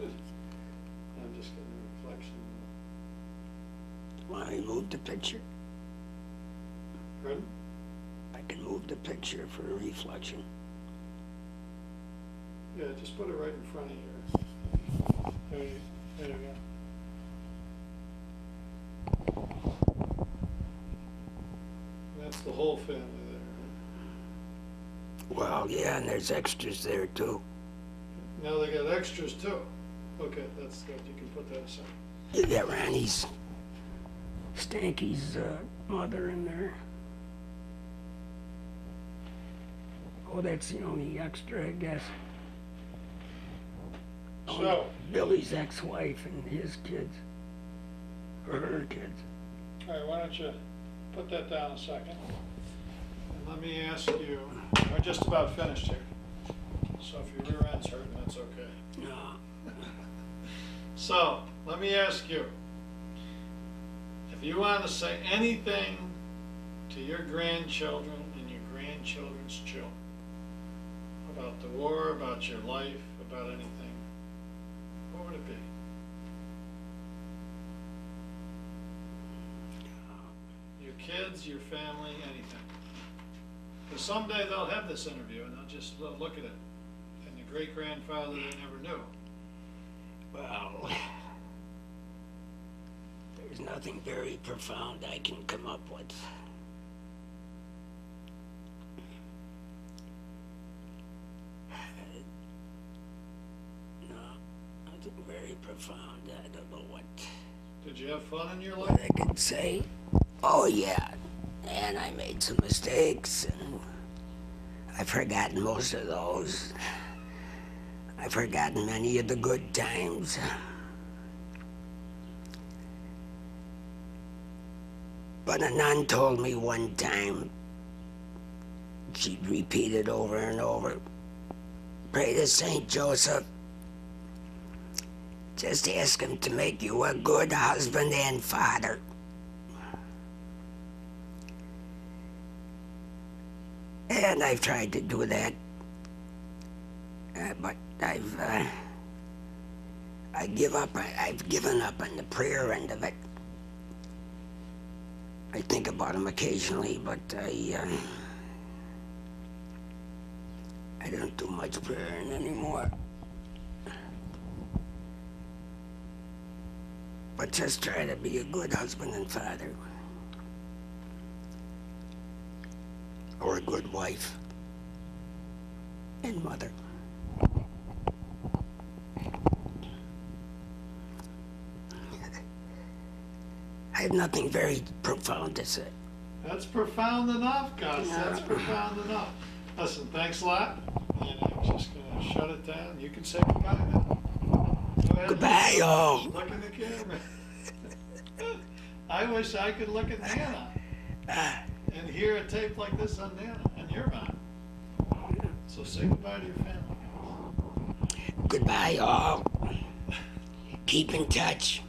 I'm just reflection. Want to move the picture? Pardon? I can move the picture for a reflection. Yeah, just put it right in front of you. There you, there you go. That's the whole family there. Well, yeah, and there's extras there too. Now they got extras too. Okay, that's good, you can put that aside. You got Ronnie's, Stanky's uh, mother in there. Oh, that's the only extra, I guess. Oh, So, Billy's ex-wife and his kids, or her kids. all right, why don't you put that down a second? And let me ask you, we're just about finished here. So if your rear end's hurting, that's okay. No, So, let me ask you, if you want to say anything to your grandchildren and your grandchildren's children about the war, about your life, about anything, what would it be? Your kids, your family, anything. Because someday they'll have this interview and they'll just look at it. And the great grandfather they never knew. well, there's nothing very profound I can come up with. No, nothing very profound. I don't know what. Did you have fun in your life? I can say. Oh yeah, and I made some mistakes, and I've forgotten most of those. I've forgotten many of the good times. But a nun told me one time, she'd repeat it over and over, pray to Saint Joseph. Just ask him to make you a good husband and father. And I've tried to do that. Uh, but I've, uh, I give up, I, I've given up on the prayer end of it. I think about him occasionally, but I, uh, I don't do much praying anymore. But just try to be a good husband and father. Or a good wife and mother. I have nothing very profound to say. That's profound enough, Gus. That's profound enough. Listen, thanks a lot. And I'm just gonna shut it down. You can say goodbye now. Go ahead. Goodbye, all. Look in the camera. I wish I could look at Nana and hear a tape like this on Nana and your mom. So say goodbye to your family. Goodbye, all. Keep in touch.